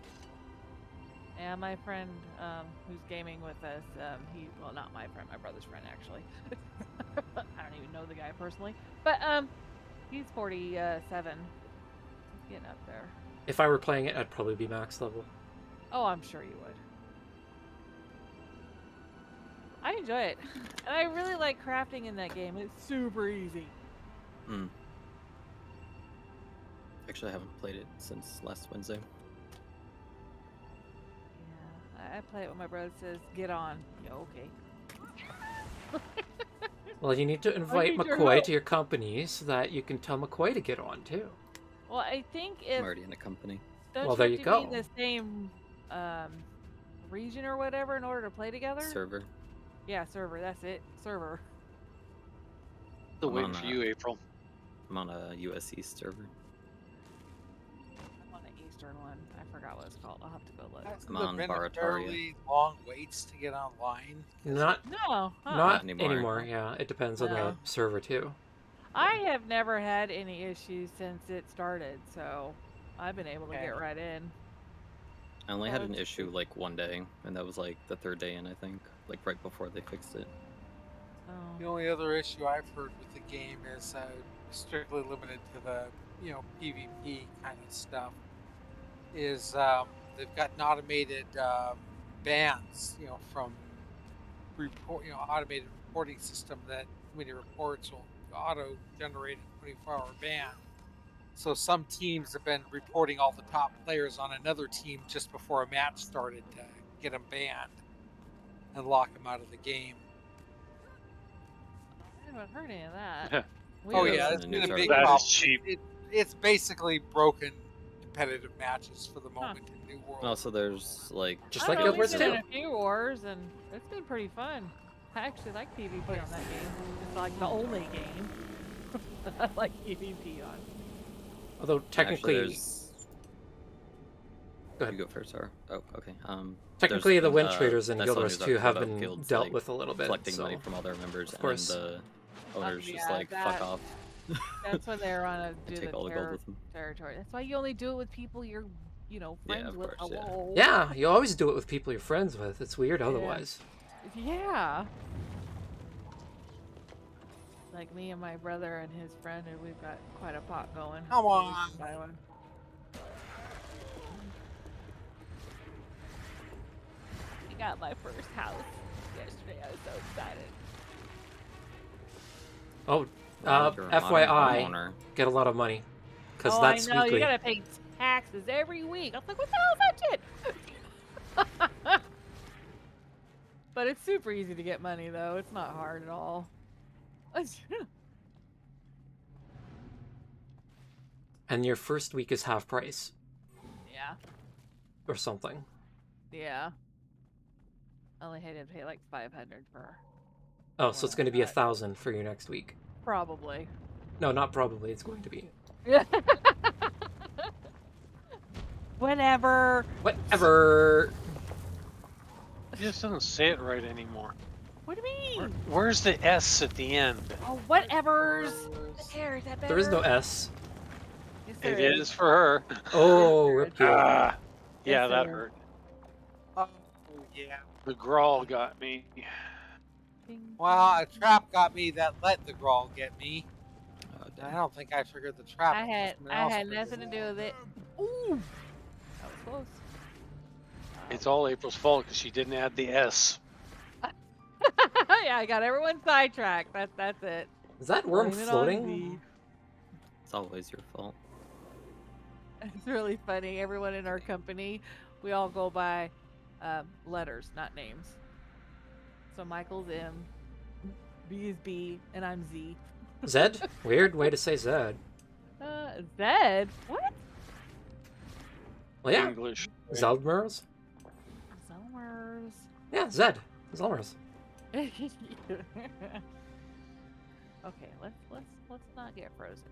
Yeah, my friend um, who's gaming with us, um, he well, not my friend, my brother's friend actually. <laughs> I don't even know the guy personally, but um, he's 47. He's getting up there. If I were playing it, I'd probably be max level. Oh, I'm sure you would. I enjoy it, and I really like crafting in that game. It's super easy. Mm. Actually, I haven't played it since last Wednesday. Yeah, I, I play it when my brother says, "Get on." Yeah, okay. <laughs> Well, you need to invite need McCoy help. to your company so that you can tell McCoy to get on too. Well, I think I'm if already in a company. don't Well, there have you to be go. the same um, region or whatever in order to play together. Server. Yeah, server. That's it. Server. The I'm waiting on for that. you, April. I'm on a US East server. I'm on the eastern one. I forgot what it's called. I'll have to go look. Hasn't I'm on been a Barataria. long waits to get online? Not No, huh. not anymore. anymore. Yeah, it depends on the server too. I have never had any issues since it started, so I've been able to Okay. get right in. I only had an issue like one day, and that was like the third day in, I think, like right before they fixed it. The Oh. only other issue I've heard with the game is uh, strictly limited to the you know PvP kind of stuff. Is um, they've got an automated um, bans, you know, from report, you know, automated reporting system that when it reports will auto generate a 24 hour ban. So some teams have been reporting all the top players on another team just before a match started to get them banned and lock them out of the game. I haven't heard any of that. Oh yeah, in it's the been a big problem. is cheap. It, it's basically broken competitive matches for the moment in New World. Oh, also, there's like Just I like know, Guild we've Wars been 2. in a few wars, and it's been pretty fun. I actually like PvP on that game. It's like the only game <laughs> I like PvP on. Although technically, Actually, there's... Go ahead. You go first, Sarah. Oh, okay. Um, technically the there's, wind uh, traders in I Guild Wars news 2 have been guilds, dealt like, with a little bit. collecting So money from all their members, of course. and the owners just yeah, like that- fuck off. <laughs> That's when they're on a <laughs> do take the all the gold with them. territory. That's why you only do it with people you're, you know, Yeah, friends of with. course, yeah. Hello. yeah, you always do it with people you're friends with. It's weird otherwise. Yeah. Like me and my brother and his friend, and we've got quite a pot going. Come on. should buy one. We got my first house yesterday. I was so excited. Oh, uh, if you're a FYI, get a lot of money because oh, that's I know weekly. you gotta pay taxes every week. I was like, what the hell is that shit? <laughs> but it's super easy to get money though. It's not hard at all. <laughs> And your first week is half price yeah. or something. Yeah. I only had to pay like 500 for Oh, so it's going to be a thousand for your next week. probably. No, not probably. It's going to be. <laughs> Whatever. Whatever. It just doesn't say it right anymore. What do you Where, mean? where's the S at the end? Oh, whatever's. There, is that better? There is no S. Yes, It there is for her. Oh, rip you. Ah, yeah, that hurt. Oh yeah. The grawl got me. Well, a trap got me that let the grawl get me. oh, I don't think I triggered the trap. I had I had nothing to do with it. Ooh. That was close. It's all April's fault because she didn't add the S. <laughs> yeah, I got everyone sidetracked. That's that's it. Is that worm Blame floating? me. It's always your fault. <laughs> It's really funny. Everyone in our company, we all go by um, letters, not names. So Michael's M, B is B, and I'm Z. Zed? <laughs> Weird way to say Zed. Uh, Zed? What? Well, yeah. English. Zeldmers? Zelmers. Yeah, Zed. Zelmers. <laughs> okay, let's let's let's not get frozen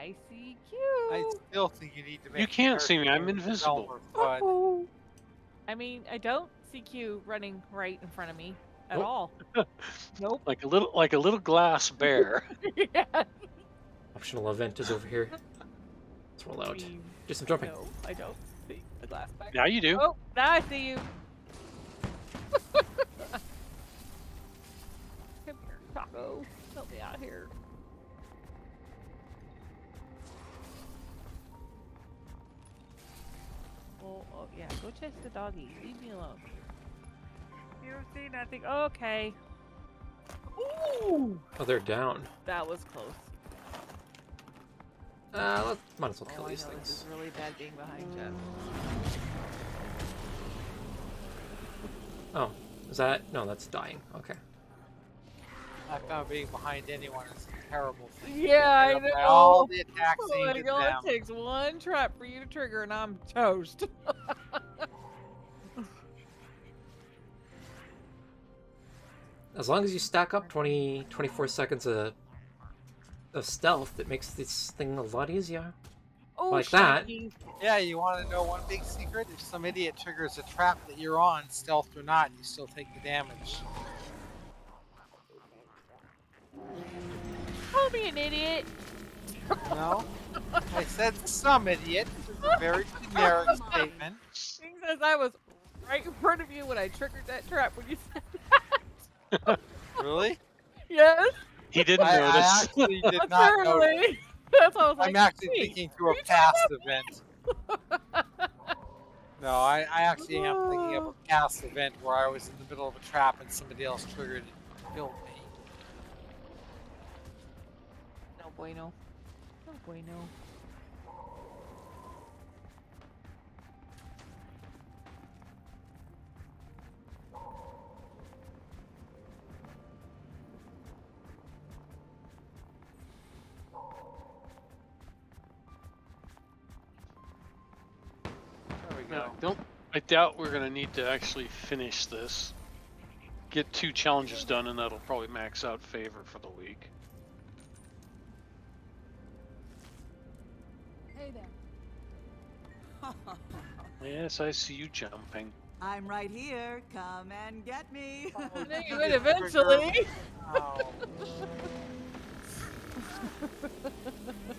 I see you. I still think you need to make. You can't see me, I'm invisible. Zelmer, but I mean, I don't see Q running right in front of me at Nope. all. <laughs> nope. Like a little, like a little glass <laughs> bear. yeah. Optional event is over here. Let's roll out. mean, Do some jumping. no, I don't see the glass back. now you do. Oh, now I see you. <laughs> Come here, Taco. Help me out here. Oh, oh yeah, go chase the doggy. Leave me alone. You don't see nothing. Okay. Ooh, Oh, they're down. that was close. Uh, let's, might as well Oh, kill I these know this things. is really bad being behind you. Oh, is that? No, that's dying. Okay. I found being behind anyone is a terrible thing. Yeah, I Get up by All know. the attacks Oh my god, them. it takes one trap for you to trigger, and I'm toast. <laughs> As long as you stack up 20, 24 seconds of, of stealth, it makes this thing a lot easier. oh, Like that. Yeah, you want to know one big secret? If some idiot triggers a trap that you're on, stealth or not, you still take the damage. Call me an idiot. No? I said some idiot. It's a very generic statement. Thing says I was right in front of you when I triggered that trap when you said Really? yes. He didn't I, I notice. actually did not know. Apparently. <laughs> That's all I was like. I'm actually "Wait, thinking through a past event. <laughs> No, I, I actually am thinking of a past event where I was in the middle of a trap and somebody else triggered and killed me. Bueno. No bueno. There No, don't. I doubt we're gonna need to actually finish this. Get two challenges done, and that'll probably max out favor for the week. Hey there. <laughs> Yes, I see you jumping. I'm right here. Come and get me. Oh, you you would did eventually. <laughs>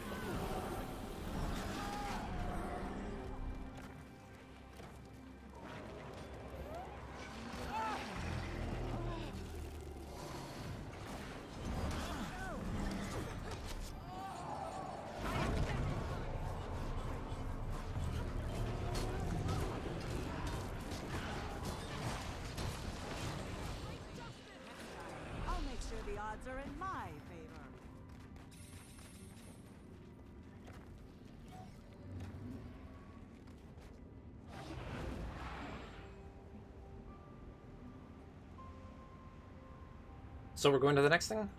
So we're going to the next thing?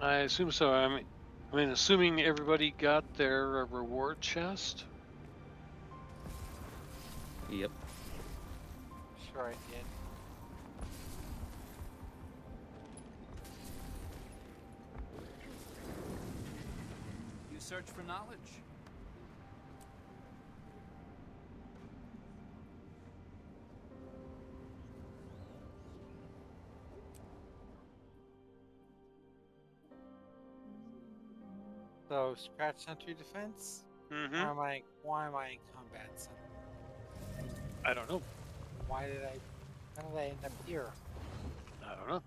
I assume so. I mean, I mean, assuming everybody got their uh, reward chest. Yep. Sure I did. You search for knowledge. Scratch sentry defense. Mm-hmm. Why am I? Why am I in combat? Center? I don't know. Why did I? How did I end up here? I don't know.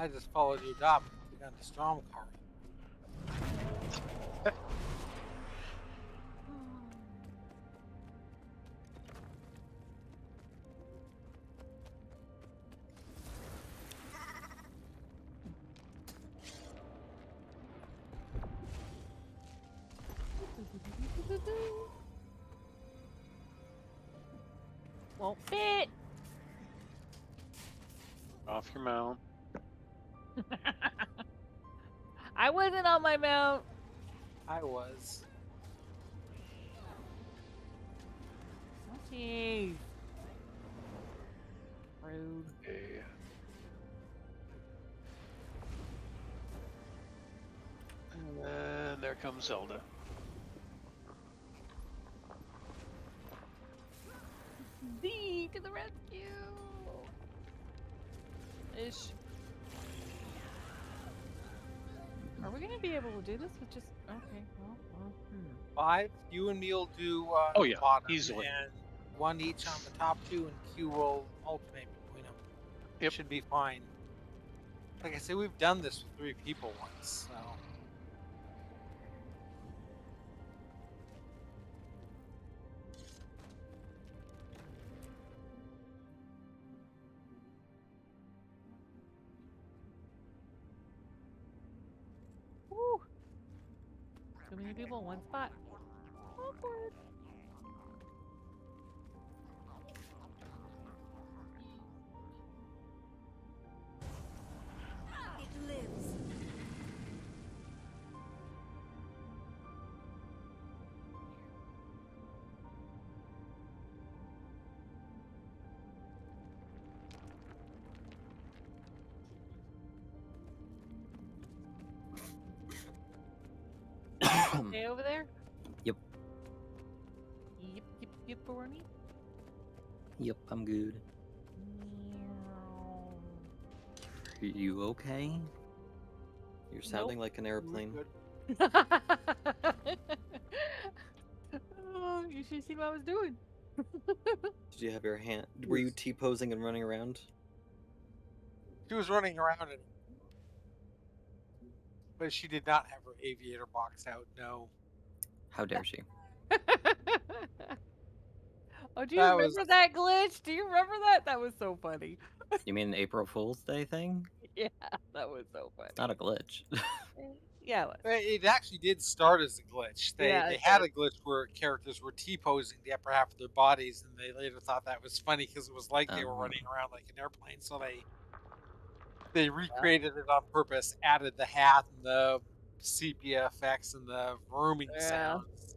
I just followed you up. We got the storm car. Wasn't on my mount. I was. Jeez. Rude. Okay. Oh, and then there comes Zelda. Gonna be able to do this with just okay? Well, well hmm. Five. You and me will do. Uh, Oh, yeah, bottom, easily. And one each on the top two, and Q will alternate between them. Yep. Should be fine. Like I say, we've done this with three people once, so. Stay over there? Yep. Yep, yep, yep, Barney. Yep, I'm good. Are you okay? You're sounding like an airplane. Oh, <laughs> you should see what I was doing. <laughs> Did you have your hand? Were you T posing and running around? She was running around and. But she did not have her aviator box out, no. How dare she? <laughs> oh, do you That remember was- that glitch? Do you remember that? That was so funny. <laughs> You mean an April Fool's Day thing? Yeah, that was so funny. Not a glitch. <laughs> Yeah, it was. It actually did start as a glitch. They, Yeah, they had a glitch where characters were T posing the upper half of their bodies, and they later thought that was funny because it was like they were Oh. running around like an airplane. So they they recreated it on purpose, added the hat and the sepia effects and the rooming Yeah. sounds.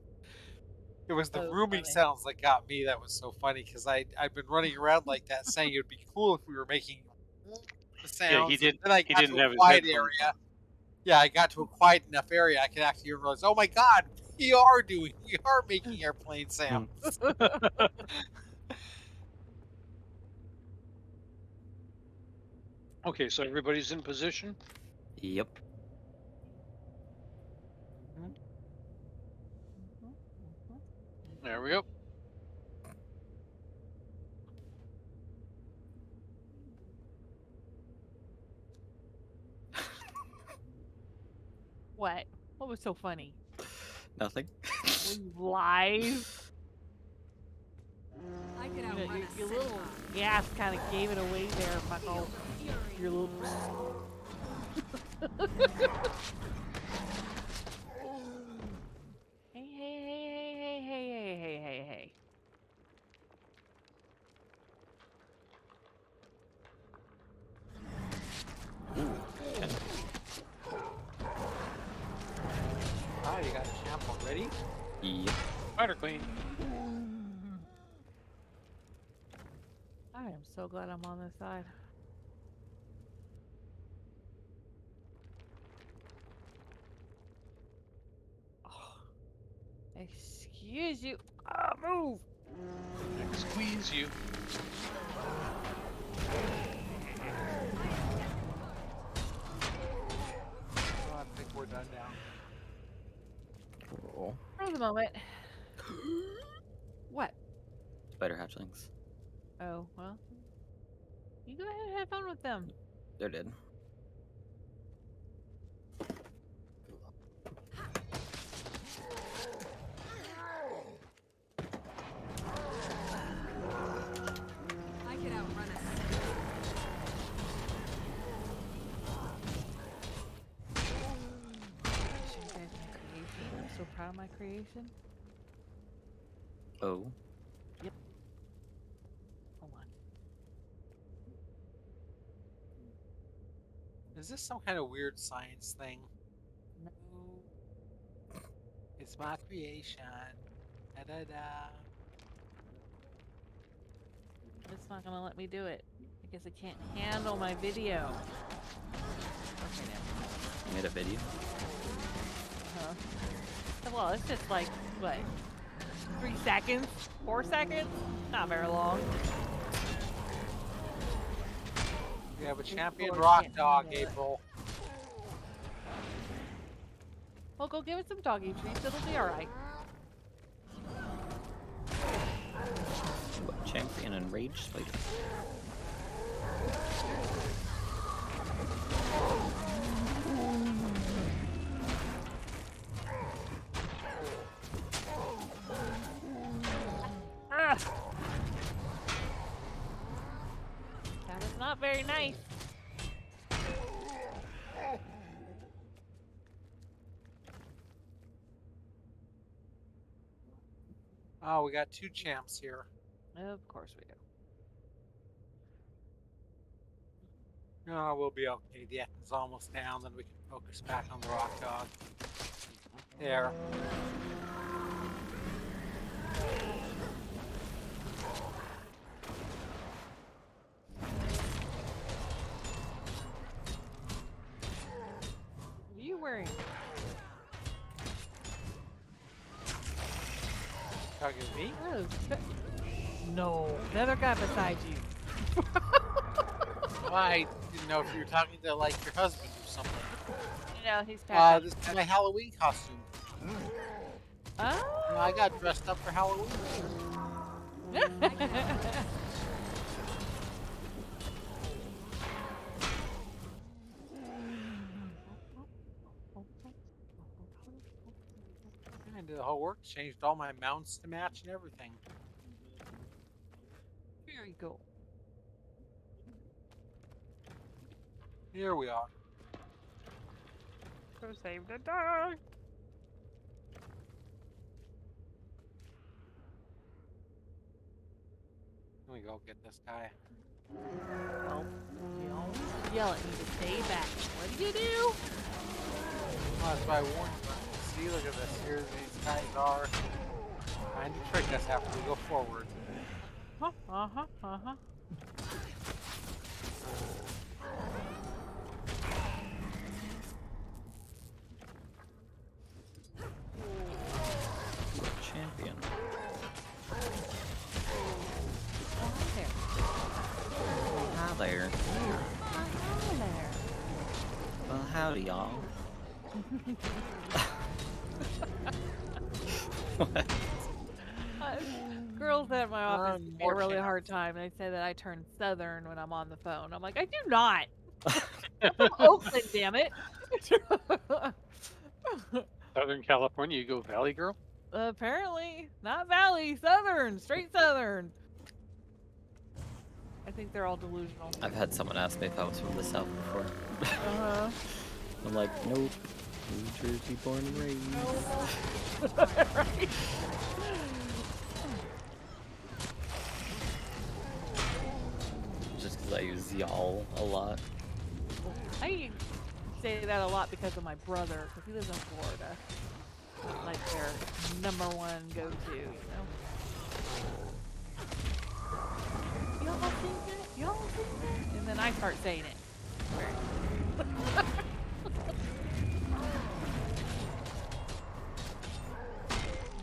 It was the That was rooming funny. sounds that got me. That was so funny because I I've been running around like that, saying it would be cool if we were making the sounds. Yeah, he and did- Then I he got didn't to a have his quiet headphones area. Yeah, I got to a quiet enough area I could actually realize, oh my god, we are doing, we are making airplane hmm. sounds. <laughs> <laughs> Okay, so everybody's in position. yep. There we go. <laughs> What? What was so funny? Nothing. Were live? I could You know, outrun your, little gas kind of gave it away there, Bucko. Your little. hey, hey, hey, hey, hey, hey, hey, hey, hey. Ah, you got a champ already? Yep. Spider Queen. I am so glad I'm on this side. Excuse you. Ah, move. Squeeze you. Oh, I think we're done now. Cool. For the moment. what? Spider hatchlings. Oh, well. You go ahead and have fun with them. They're dead. I could outrun a centaur. Show you guys my creation. I'm so proud of my creation. Oh. Yep. Hold on. Is this some kind of weird science thing? No. It's my creation. Da da da. It's not gonna let me do it. I guess it can't handle my video. Okay, now. You made a video? Huh? Well, it's just like, what? Three seconds? Four seconds? Not very long. We have a champion rock dog, handle it. April. Well, go give it some doggy treats. It'll be alright. Champion and rage spider? Very nice. Oh, we got two champs here. Of course we do. Oh, we'll be okay. The Etna's almost down, then we can focus back on the rock dog. There. What are you wearing? Talking to me? Oh, no, the other guy beside you. <laughs> Well, I didn't know if you were talking to like your husband or something. No, he's Uh, passed. this is my Halloween costume. oh. I got dressed up for Halloween. <laughs> the whole work, changed all my mounts to match and everything. Very cool. Here we are. So save the dog. Let me go get this guy. Well, you don't yell at me to stay back. What do you do? Well, that's why I warned you. See, look at this. Here these guys are trying to trick us after we go forward. Huh, uh-huh, uh-huh. Champion. Oh, there. Hi there. Oh, there. Well, howdy, y'all. <laughs> hard time. They say that I turn southern when I'm on the phone. I'm like, I do not. I'm <laughs> from <laughs> Oakland, damn it. <laughs> Southern California, you go Valley Girl. Apparently, not Valley, Southern, straight Southern. I think they're all delusional. I've had someone ask me if I was from the South before. Uh-huh. I'm like, nope. New Jersey born and raised. right? Just because I use y'all a lot. I say that a lot because of my brother, because he lives in Florida. Like their number one go-to, you know. Y'all seen that? Y'all seen that? And then I start saying it. <laughs>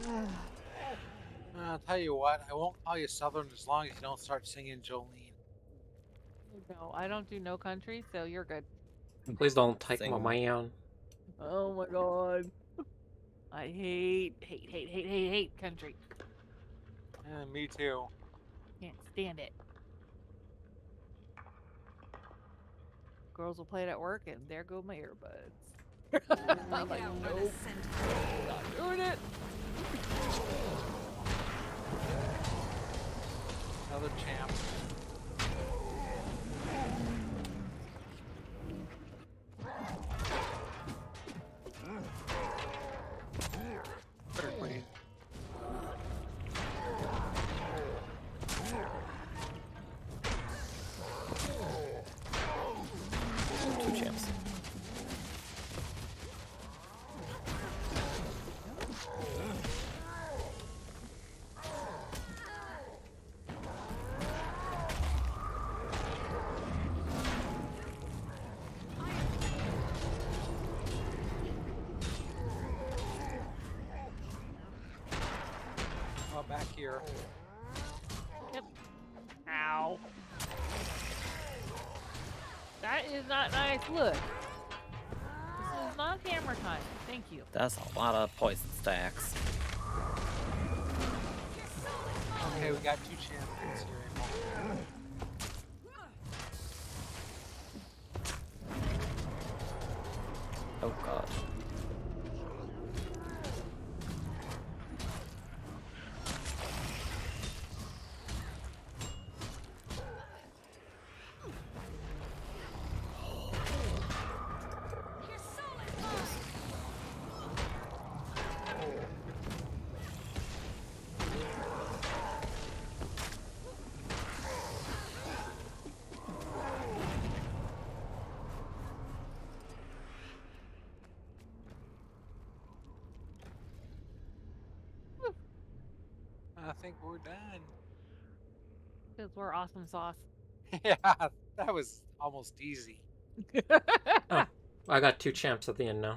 Uh, I'll tell you what, I won't call you Southern as long as you don't start singing Jolene. No, I don't do no country, so you're good. Please don't take my Sing. man. Oh my god. I hate, hate, hate, hate, hate, hate country. Yeah, me too. Can't stand it. Girls will play it at work, and there go my earbuds. <laughs> I'm like, nope, not doing it. Another champ. Thank you. Is not nice. Look. This is not hammer time. Thank you. That's a lot of poison stacks. Okay, we got two champions here. Emil. Oh god. Think we're done. Because we're awesome sauce. <laughs> yeah, that was almost easy. <laughs> Oh, I got two champs at the end now.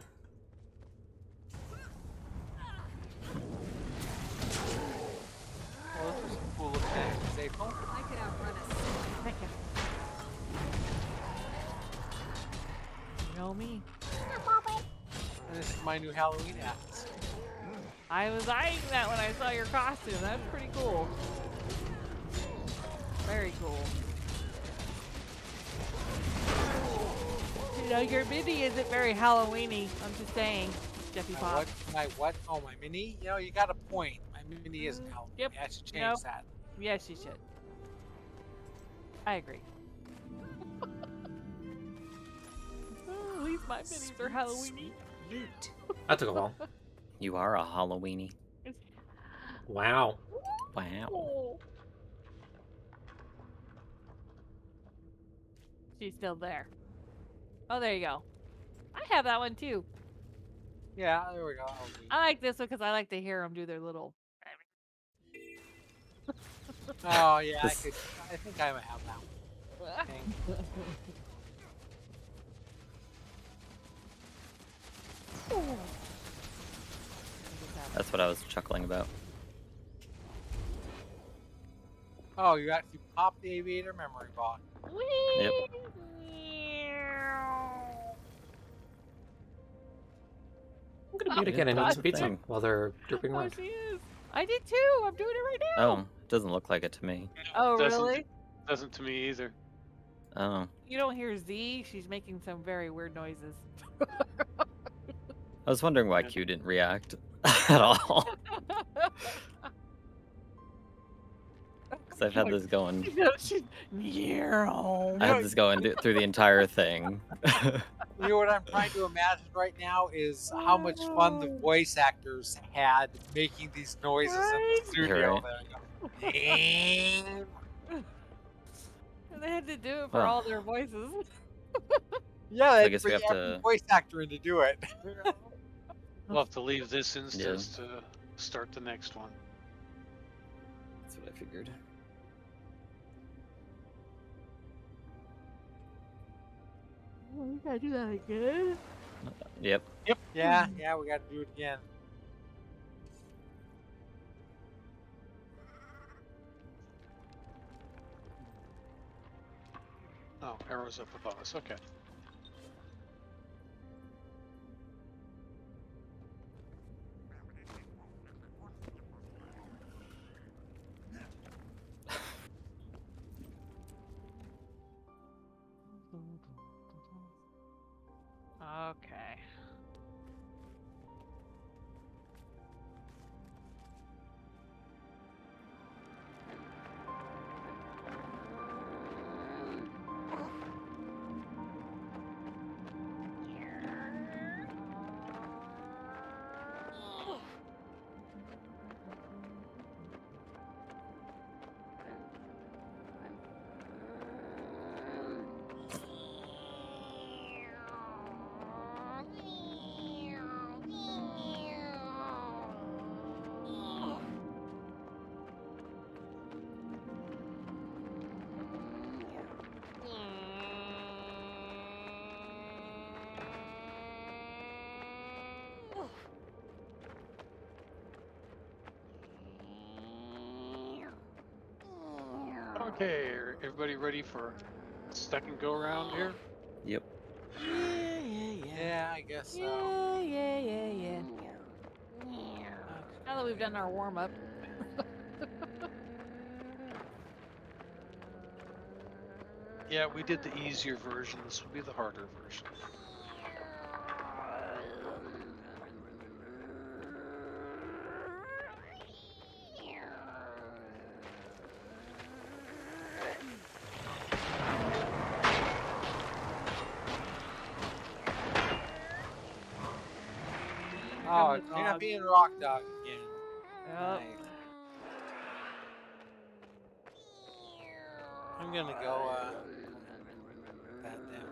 Well, those are some cool looking enemies, eh, April. I could outrun us. Thank you. You know me. This is my new Halloween axe. I was eyeing that when I saw your costume. That's pretty cool. Very cool. You know, your mini isn't very Halloweeny. I'm just saying, Jeffy My Pop. what? My what? Oh, my mini? You know, you got a point. My mini isn't Mm, Halloween. yep, I should change nope. that. Yes, you should. I agree. Oh, At least my minis are Halloweeny. Loot. That took a while. <laughs> You are a Halloweeny. Wow. Wow. She's still there. Oh, there you go. I have that one too. Yeah, there we go. I like this one because I like to hear them do their little. Oh yeah, I could. I think I might have that one. Thing. <laughs> That's what I was chuckling about. Oh, you actually popped the aviator memory box. Yep. I'm gonna oh, beat Yeah, again and eat some pizza thing. while they're dripping Oh, around. she. I did too. I'm doing it right now. Oh, it doesn't look like it to me. Oh, Doesn't- really? Doesn't to me either. Oh, You don't hear Z. She's making some very weird noises. <laughs> I was wondering why Q didn't react <laughs> at all. <laughs> Because I've had this going. <laughs> She's- Meow. I had this going through the entire thing. You know what I'm trying to imagine right now is how much fun the voice actors had making these noises in the studio. Right. There you go. And they had to do it for Well. all their voices. yeah, I they guess we have to- voice actor in to do it. We'll have to leave this instance to start the next one. That's what I figured. Oh, we gotta do that again. Yep. Yep. yeah, yeah, we got to do it again. Oh, arrows up above us. Okay. Okay. Okay, everybody ready for second go around here? Yep. Yeah, yeah, yeah. Yeah, I guess so. Yeah, yeah, yeah, yeah. Now that we've done our warm up. <laughs> Yeah, we did the easier version. This will be the harder version. Oh, the dog. Champion and Rock Dog again. Yep. Nice. I'm gonna go, uh, that down.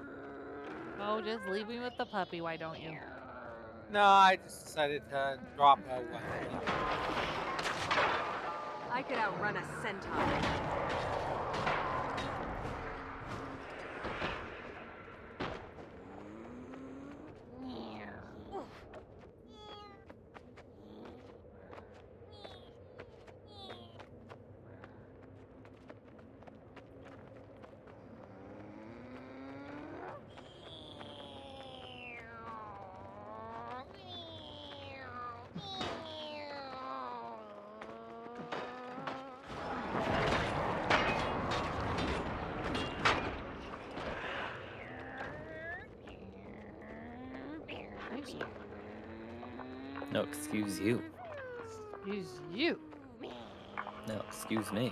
Oh, just leave me with the puppy. Why don't you? No, I just decided to drop a weapon. I could outrun a centaur. No, excuse you. Excuse you. No, excuse me.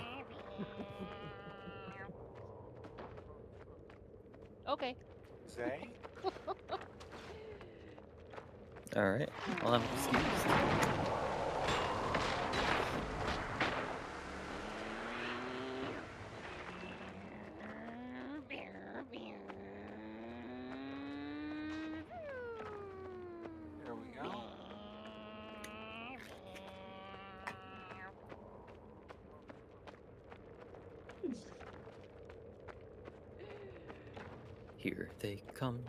Okay. Zay? All right. Well, I'm excused. There we go. Here they come.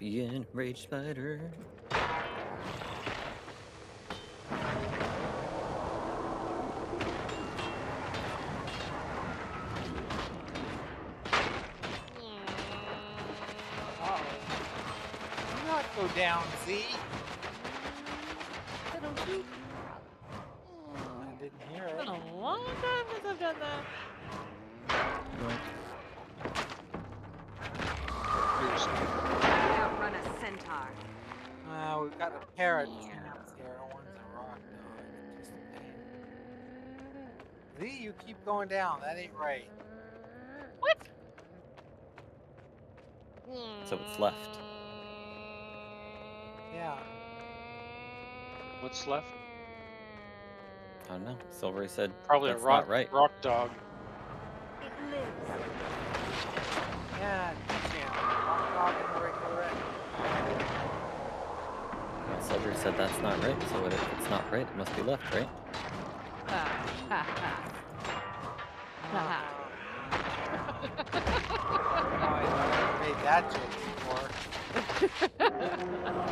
Champion Rage Spider. Uh-oh. Do not go down, Z. I don't do- I didn't hear It's It's been a long time since I've done that. Here's got a pair of champs here. One's a rock dog. Just a pain. Z, you keep going down. That ain't right. What? So it's left. Yeah. what's left? I don't know. Silvery said Probably that's a rock not right. rock dog. It lives. Yeah, two champs. Rock dog and the regular red. Said that's not right. So if it's not right, it must be left, right? <laughs> Oh, I that joke before. <laughs>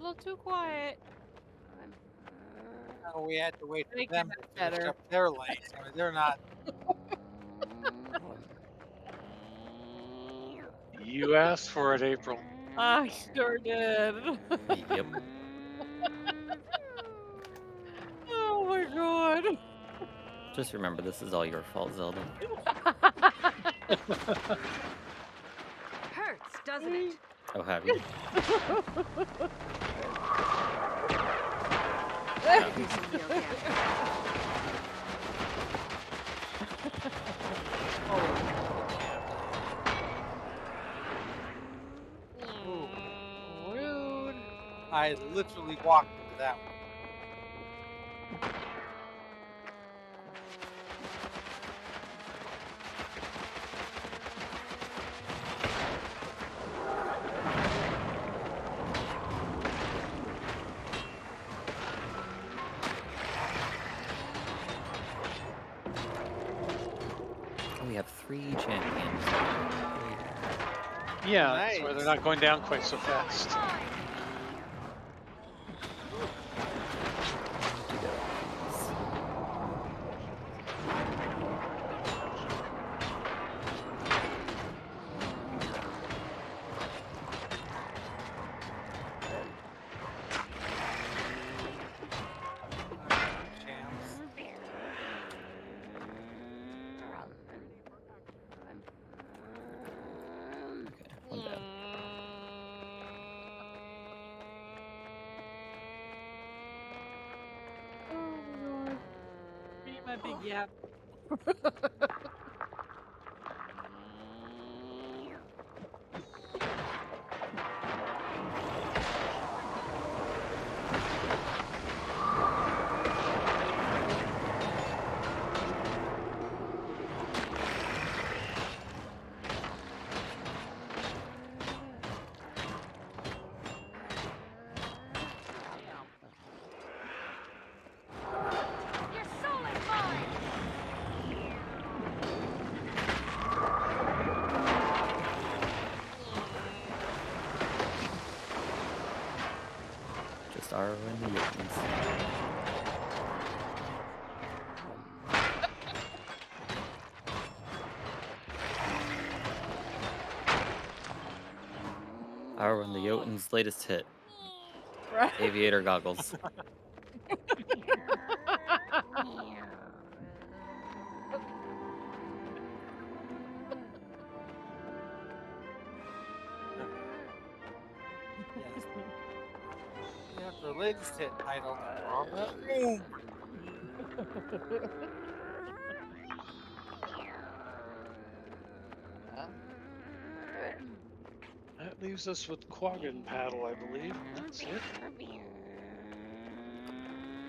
little too quiet. Oh, we had to wait for Make them it to finish better. up their lanes. I mean, they're not. You asked for it, April. I sure did. Yep. <laughs> oh my god. Just remember, this is all your fault, Zelda. <laughs> Hurts, doesn't it? Oh, have you? <laughs> I literally walked going down quite so fast. My <laughs> Arrow and the Jotun's latest hit. Right. Aviator goggles. Yes. <laughs> Yeah, for latest hit title. <laughs> Boom. That <laughs> leaves us with Quaggan paddle, I believe. That's it.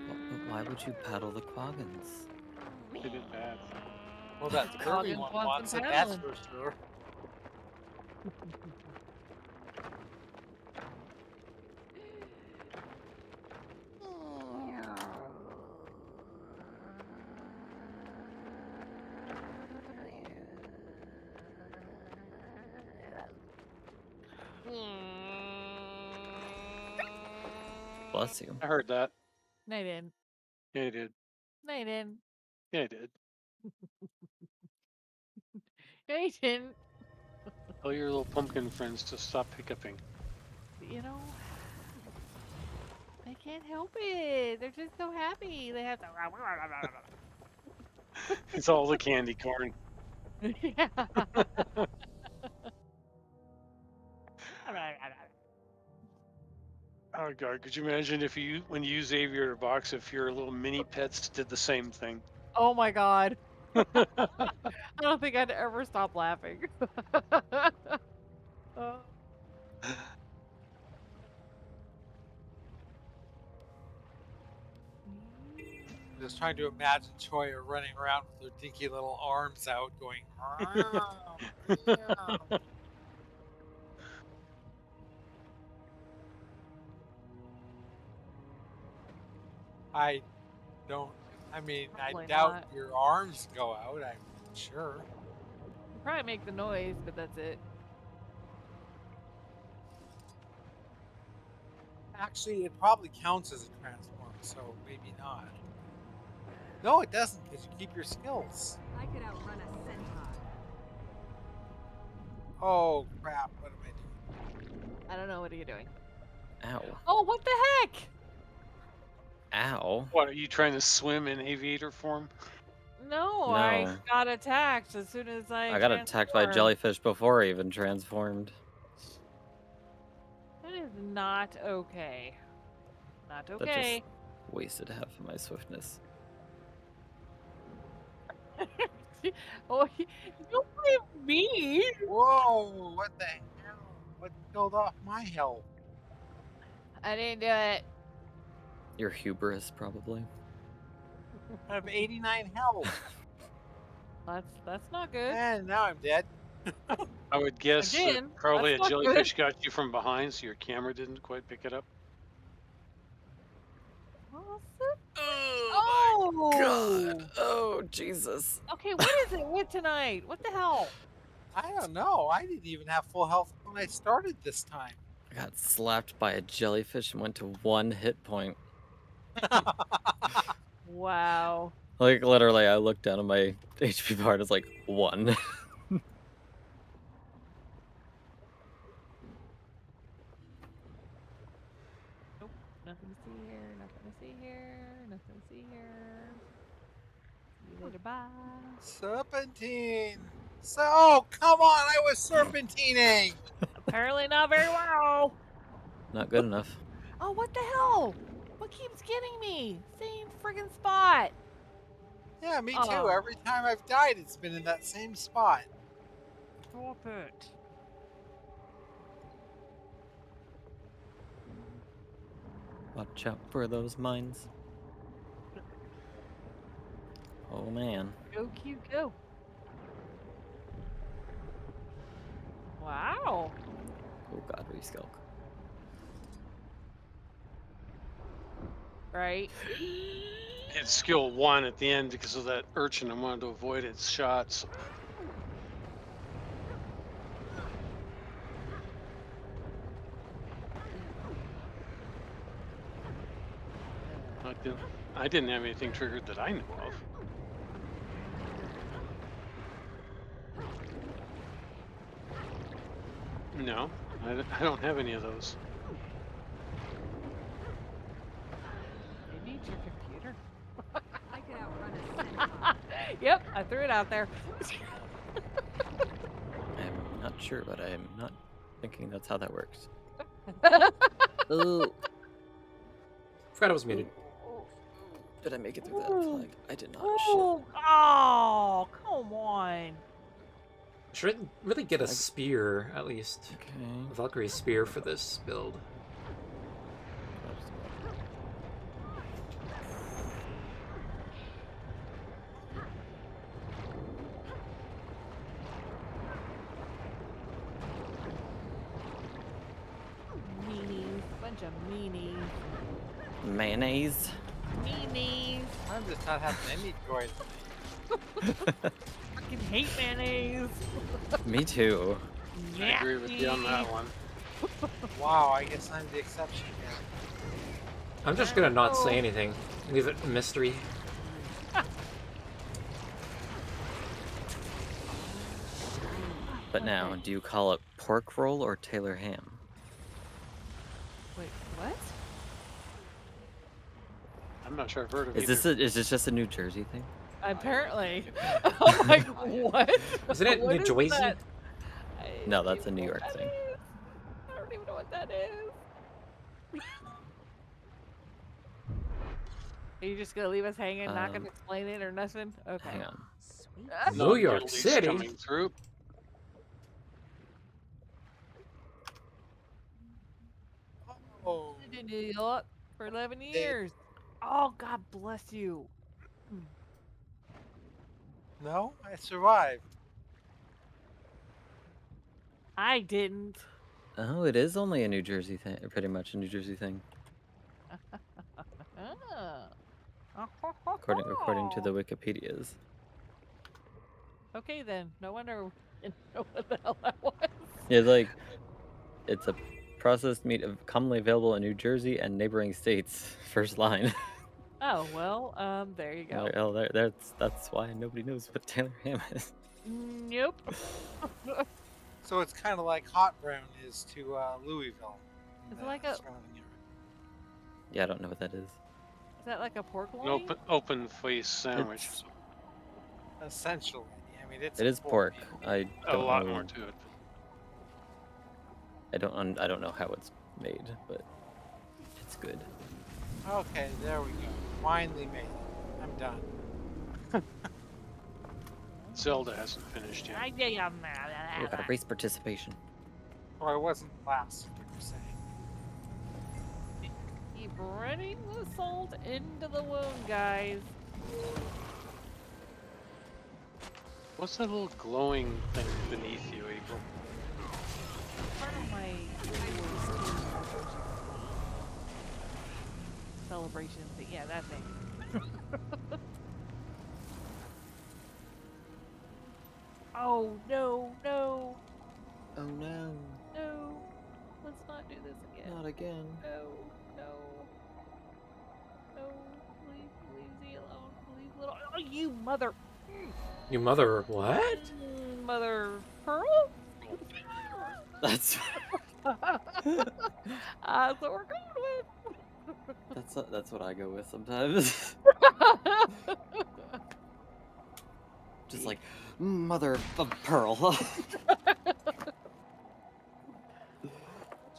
Wh- Why would you paddle the Quaggans? They did bad. Well, that <laughs> Kirby Coggins one wants wants it, that's paddling. for sure. I heard that. No, you didn't. Yeah, you did. No, you didn't. Yeah, did. <laughs> No, you didn't. Tell your little pumpkin friends to stop hiccuping. You know, they can't help it. They're just so happy. They have to. <laughs> It's all the candy corn. <laughs> yeah. Oh god, could you imagine if you, when you use Aviator Box, if your little mini pets did the same thing? oh my god. <laughs> I don't think I'd ever stop laughing. <laughs> Oh. Just trying to imagine Choya running around with her dinky little arms out, going. <laughs> I don't. I mean, Probably I doubt not. your arms go out. I'm sure. Probably make the noise, but that's it. Actually, it probably counts as a transform, so maybe not. No, it doesn't, because you keep your skills. I could outrun a centaur. Oh crap! What am I doing? I don't know what are you doing. Ow. Oh, what the heck? Ow. What are you trying to swim in aviator form? No, I got attacked as soon as I. I got attacked by a jellyfish before I even transformed. That is not okay. Not That okay. just wasted half of my swiftness. <laughs> oh, you don't blame me. Whoa! What the hell? What killed off my health? I didn't do it. Your hubris, probably. I have 89 health, <laughs> That's that's not good. and now I'm dead. I would guess that probably a that's not good. jellyfish got you from behind, so your camera didn't quite pick it up. Oh, oh, God. Oh, Jesus. Okay, what is it with tonight? What the hell? I don't know. I didn't even have full health when I started this time. I got slapped by a jellyfish and went to one hit point. Wow. <laughs> Like, literally, I looked down at my <laughs> HP bar and it's like, one. <laughs> Nothing to see here. Nothing to see here. Nothing to see here. See you later. Bye. Serpentine. So, oh, come on! I was serpentining. Apparently not very well. Not good enough. Oh, what the hell? What keeps getting me? Same friggin' spot. Yeah, me too. Oh. Every time I've died, it's been in that same spot. Stop it. Watch out for those mines. Oh, man. Go, cute, go. Wow. Oh, God, we reskulk. Right. It's skill one at the end because of that urchin. I wanted to avoid its shots. I didn't, I didn't have anything triggered that I knew of. No, I don't have any of those. Maybe your computer. I could outrun a <laughs> centaur. yep, I threw it out there. <laughs> I'm not sure, but I'm not thinking that's how that works. <laughs> Ooh. Forgot I was muted. Did I make it through that Ooh. flag? I did not. oh, oh, come on. Should really get a spear, at least. Shit. A Valkyrie spear for this build. Meanies. Bunch of meanies. Okay. Mayonnaise. Meanies. I'm just not having <laughs> any. Fucking hate mayonnaise. Me too. I agree with you on that one. <laughs> Wow, I guess I'm the exception here. I'm just gonna not say anything. Leave it a mystery. But now, do you call it pork roll or Taylor ham? Wait, what? I'm not sure I've heard of Is this a, is this just a New Jersey thing? Apparently. <laughs> <laughs> I'm like, what? Isn't it What New is Jersey? that? No, that's a New York that thing. is. I don't even know what that is. Are you just gonna leave us hanging, not Um, gonna explain it or nothing? Okay. Hang on. Sweet. New York City? coming through. Oh, lived in New York for 11 years. Oh, God bless you. no, I survived. I didn't. Oh, it is only a New Jersey thing. Pretty much a New Jersey thing, according according to the <laughs> Wikipedias. Okay, then. No wonder I know what the hell that was. Yeah, like it's a Processed meat av- commonly available in New Jersey and neighboring states. <laughs> First line. Oh well, um, there you go. oh, there, that's that's why nobody knows what Taylor Ham <laughs> is. Nope. <laughs> So it's kind of like Hot Brown is to uh, Louisville. Is it like a- area. Yeah, I don't know what that is. Is that like a pork loin? open open face sandwich. It's- Essentially, I mean it's It is pork. I A don't lot know, more to it. I don't. un- I don't know how it's made, but it's good. Okay, there we go. Finally made it. I'm done. <laughs> Zelda hasn't finished yet. I- yeah, yeah, We got a race participation. Or I wasn't last. What you're saying? Keep running the salt into the wound, guys. What's that little glowing thing beneath you, April? Part of my celebration thing. Yeah, that thing. <laughs> oh no, no, Oh no! no! Let's not do this again. Not again. No, no, no! Leave, leave Z alone. Leave little. Oh, you mother, You mother what? mm, mother pearl. That's <laughs> uh, That's what we're going with. <laughs> that's uh, that's what I go with sometimes. <laughs> Just like mother of pearl. what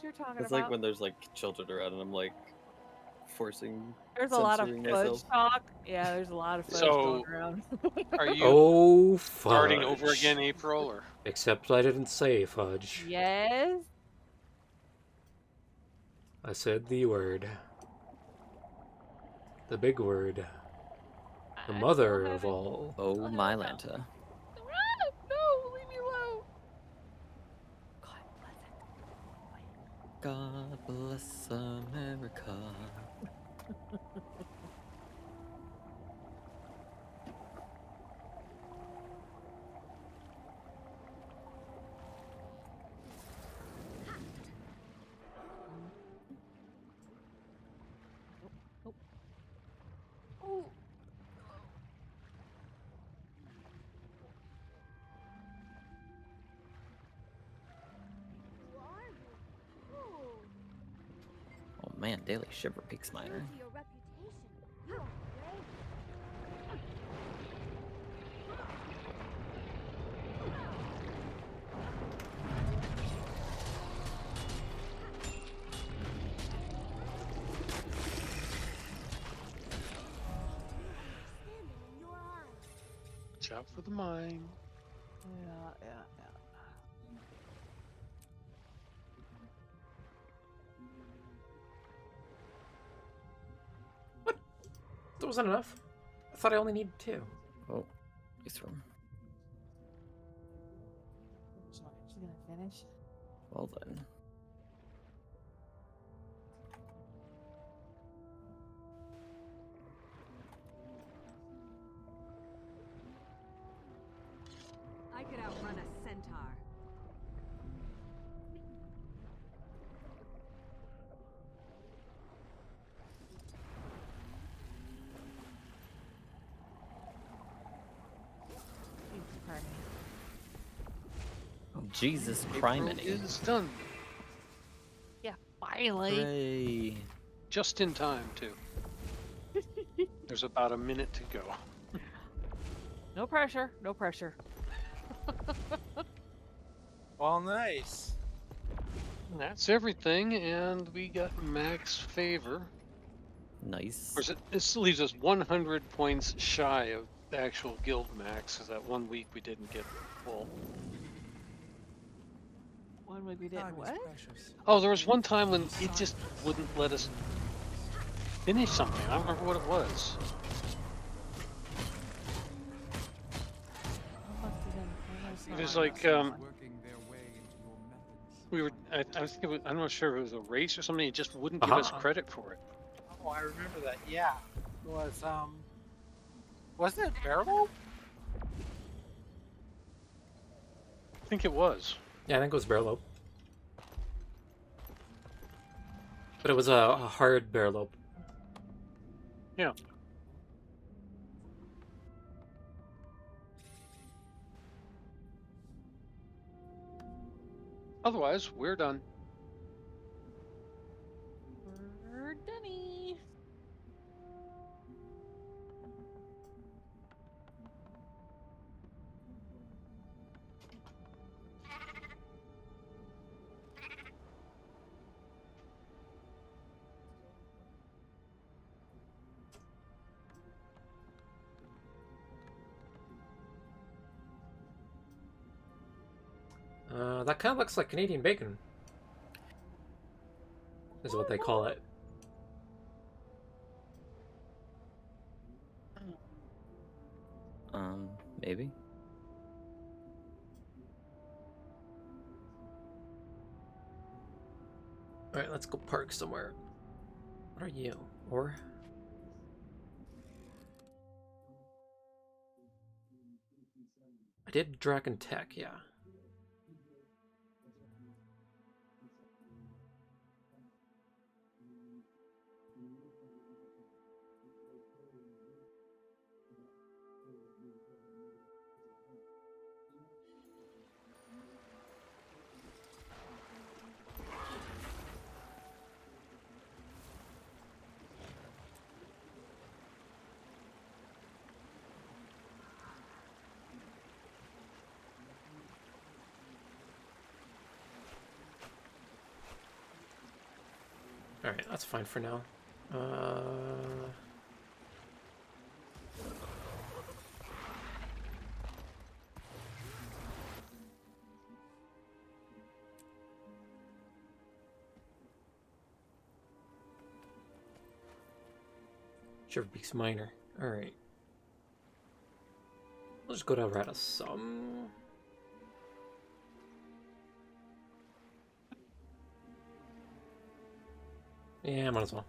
you're talking it's about? like when there's like children around and I'm like forcing. There's a lot of censoring fudge myself. talk. Yeah, there's a lot of fudge So- going around. <laughs> Are you Oh, fudge. starting over again, April, or Except I didn't say fudge. yes. I said the word. The big word. The oh, I mother of all. Oh my. Lanta. No, leave me alone. God bless it. God bless America. Ooh. Oh man, Daily Shiver Peaks Miner. to your reputation. You're brave. Standing in your eyes. watch out for the mine? Wasn't enough. I thought I only needed two. Oh, this room. She's gonna finish. Well then. Jesus April criminy. is done. Yeah, finally. Hooray. Just in time, too. <laughs> There's about a minute to go. No pressure. No pressure. <laughs> Well, nice. And that's everything, and we got max favor. Nice. Of course, it, this leaves us 100 points shy of the actual guild max, because that one week we didn't get full. One week we didn't. What? Oh, there was one time when it just wouldn't let us finish something. I don't remember what it was. What must have been- what must It was like, um, one? Working their way into your methods. We were, I, I think it was, I'm not sure if it was a race or something. It just wouldn't give us Uh-huh. credit for it. Oh, I remember that. Yeah, it was um, wasn't it Bearable? I think it was. Yeah, I think it was Bear Lope. But it was a, a hard bear lope. Yeah. Otherwise, we're done. Kind of looks like Canadian bacon. Is what they call it. Um, maybe. Alright, let's go park somewhere. What are you? Or? I did Dragon Tech, yeah. That's fine for now. Uh... Shiverpeaks Miner. Alright. Just go to Rata Yeah, might as well.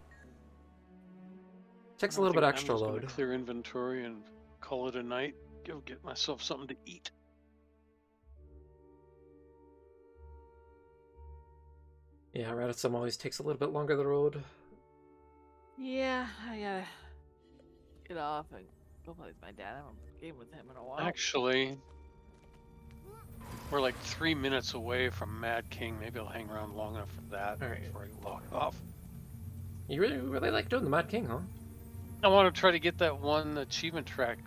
Takes a little bit think I'm extra just gonna load. Clear inventory and call it a night. Go get myself something to eat. Yeah, Rata Sum always takes a little bit longer the road. Yeah, I gotta get off and go play with my dad. I haven't game with him in a while. Actually, we're like three minutes away from Mad King. Maybe I'll hang around long enough for that Alright. before I log off. You really, really like doing the Mad King, huh? I want to try to get that one achievement track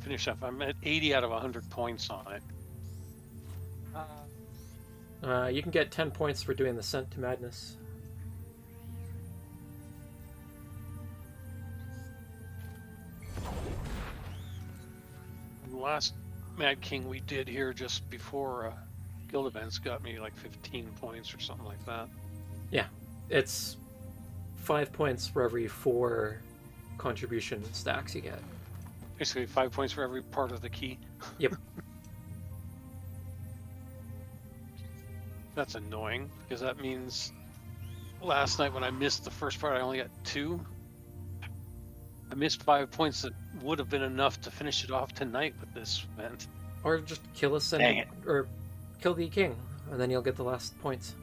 finished up. I'm at 80 out of 100 points on it. Uh, Uh, you can get 10 points for doing the Ascent to Madness. The last Mad King we did here just before uh, guild events got me like 15 points or something like that. Yeah, it's 5 points for every 4 contribution stacks you get. Basically, five points for every part of the key. Yep. <laughs> That's annoying because that means last night when I missed the first part, I only got two. I missed five points that would have been enough to finish it off tonight with this event. Or just kill a and Dang it. or kill the king, and then you'll get the last points.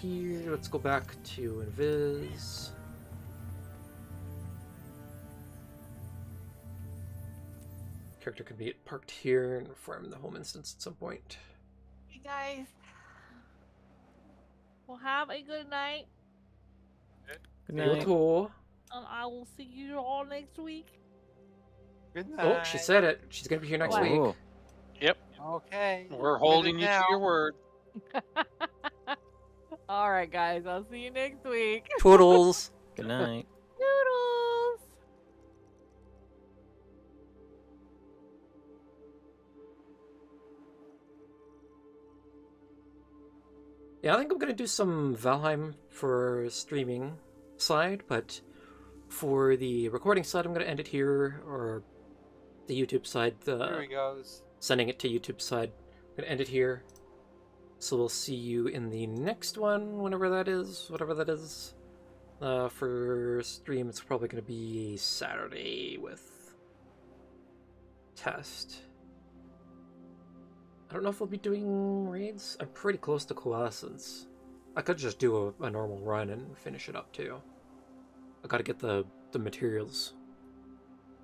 Here. Let's go back to Invis. Character could be parked here and farm the home instance at some point. Hey guys. Well, have a good night. Good You night. too. And um, I will see you all next week. good night. Oh, she said it. She's gonna be here next What? week. Yep. Okay. We're holding you to your word. <laughs> all right, guys. I'll see you next week. <laughs> Toodles. Good night. Noodles. Yeah, I think I'm gonna do some Valheim for streaming side, but for the recording side, I'm gonna end it here, or the YouTube side, Here the he goes. sending it to YouTube side. I'm gonna end it here. So we'll see you in the next one, whenever that is, whatever that is. Uh, for stream, it's probably gonna be Saturday with test. I don't know if we'll be doing raids. I'm pretty close to Coalescence. I could just do a, a normal run and finish it up too. I gotta get the, the materials.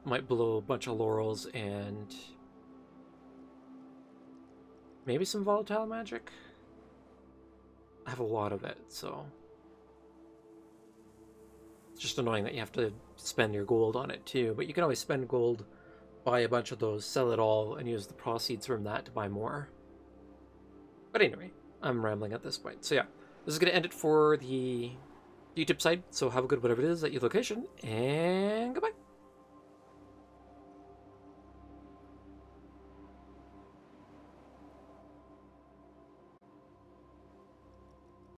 Might blow a bunch of laurels and maybe some volatile magic. I have a lot of it, so it's just annoying that you have to spend your gold on it too. But you can always spend gold, buy a bunch of those, sell it all, and use the proceeds from that to buy more. But anyway, I'm rambling at this point. So yeah, this is gonna end it for the YouTube side. So have a good whatever it is at your location, and goodbye.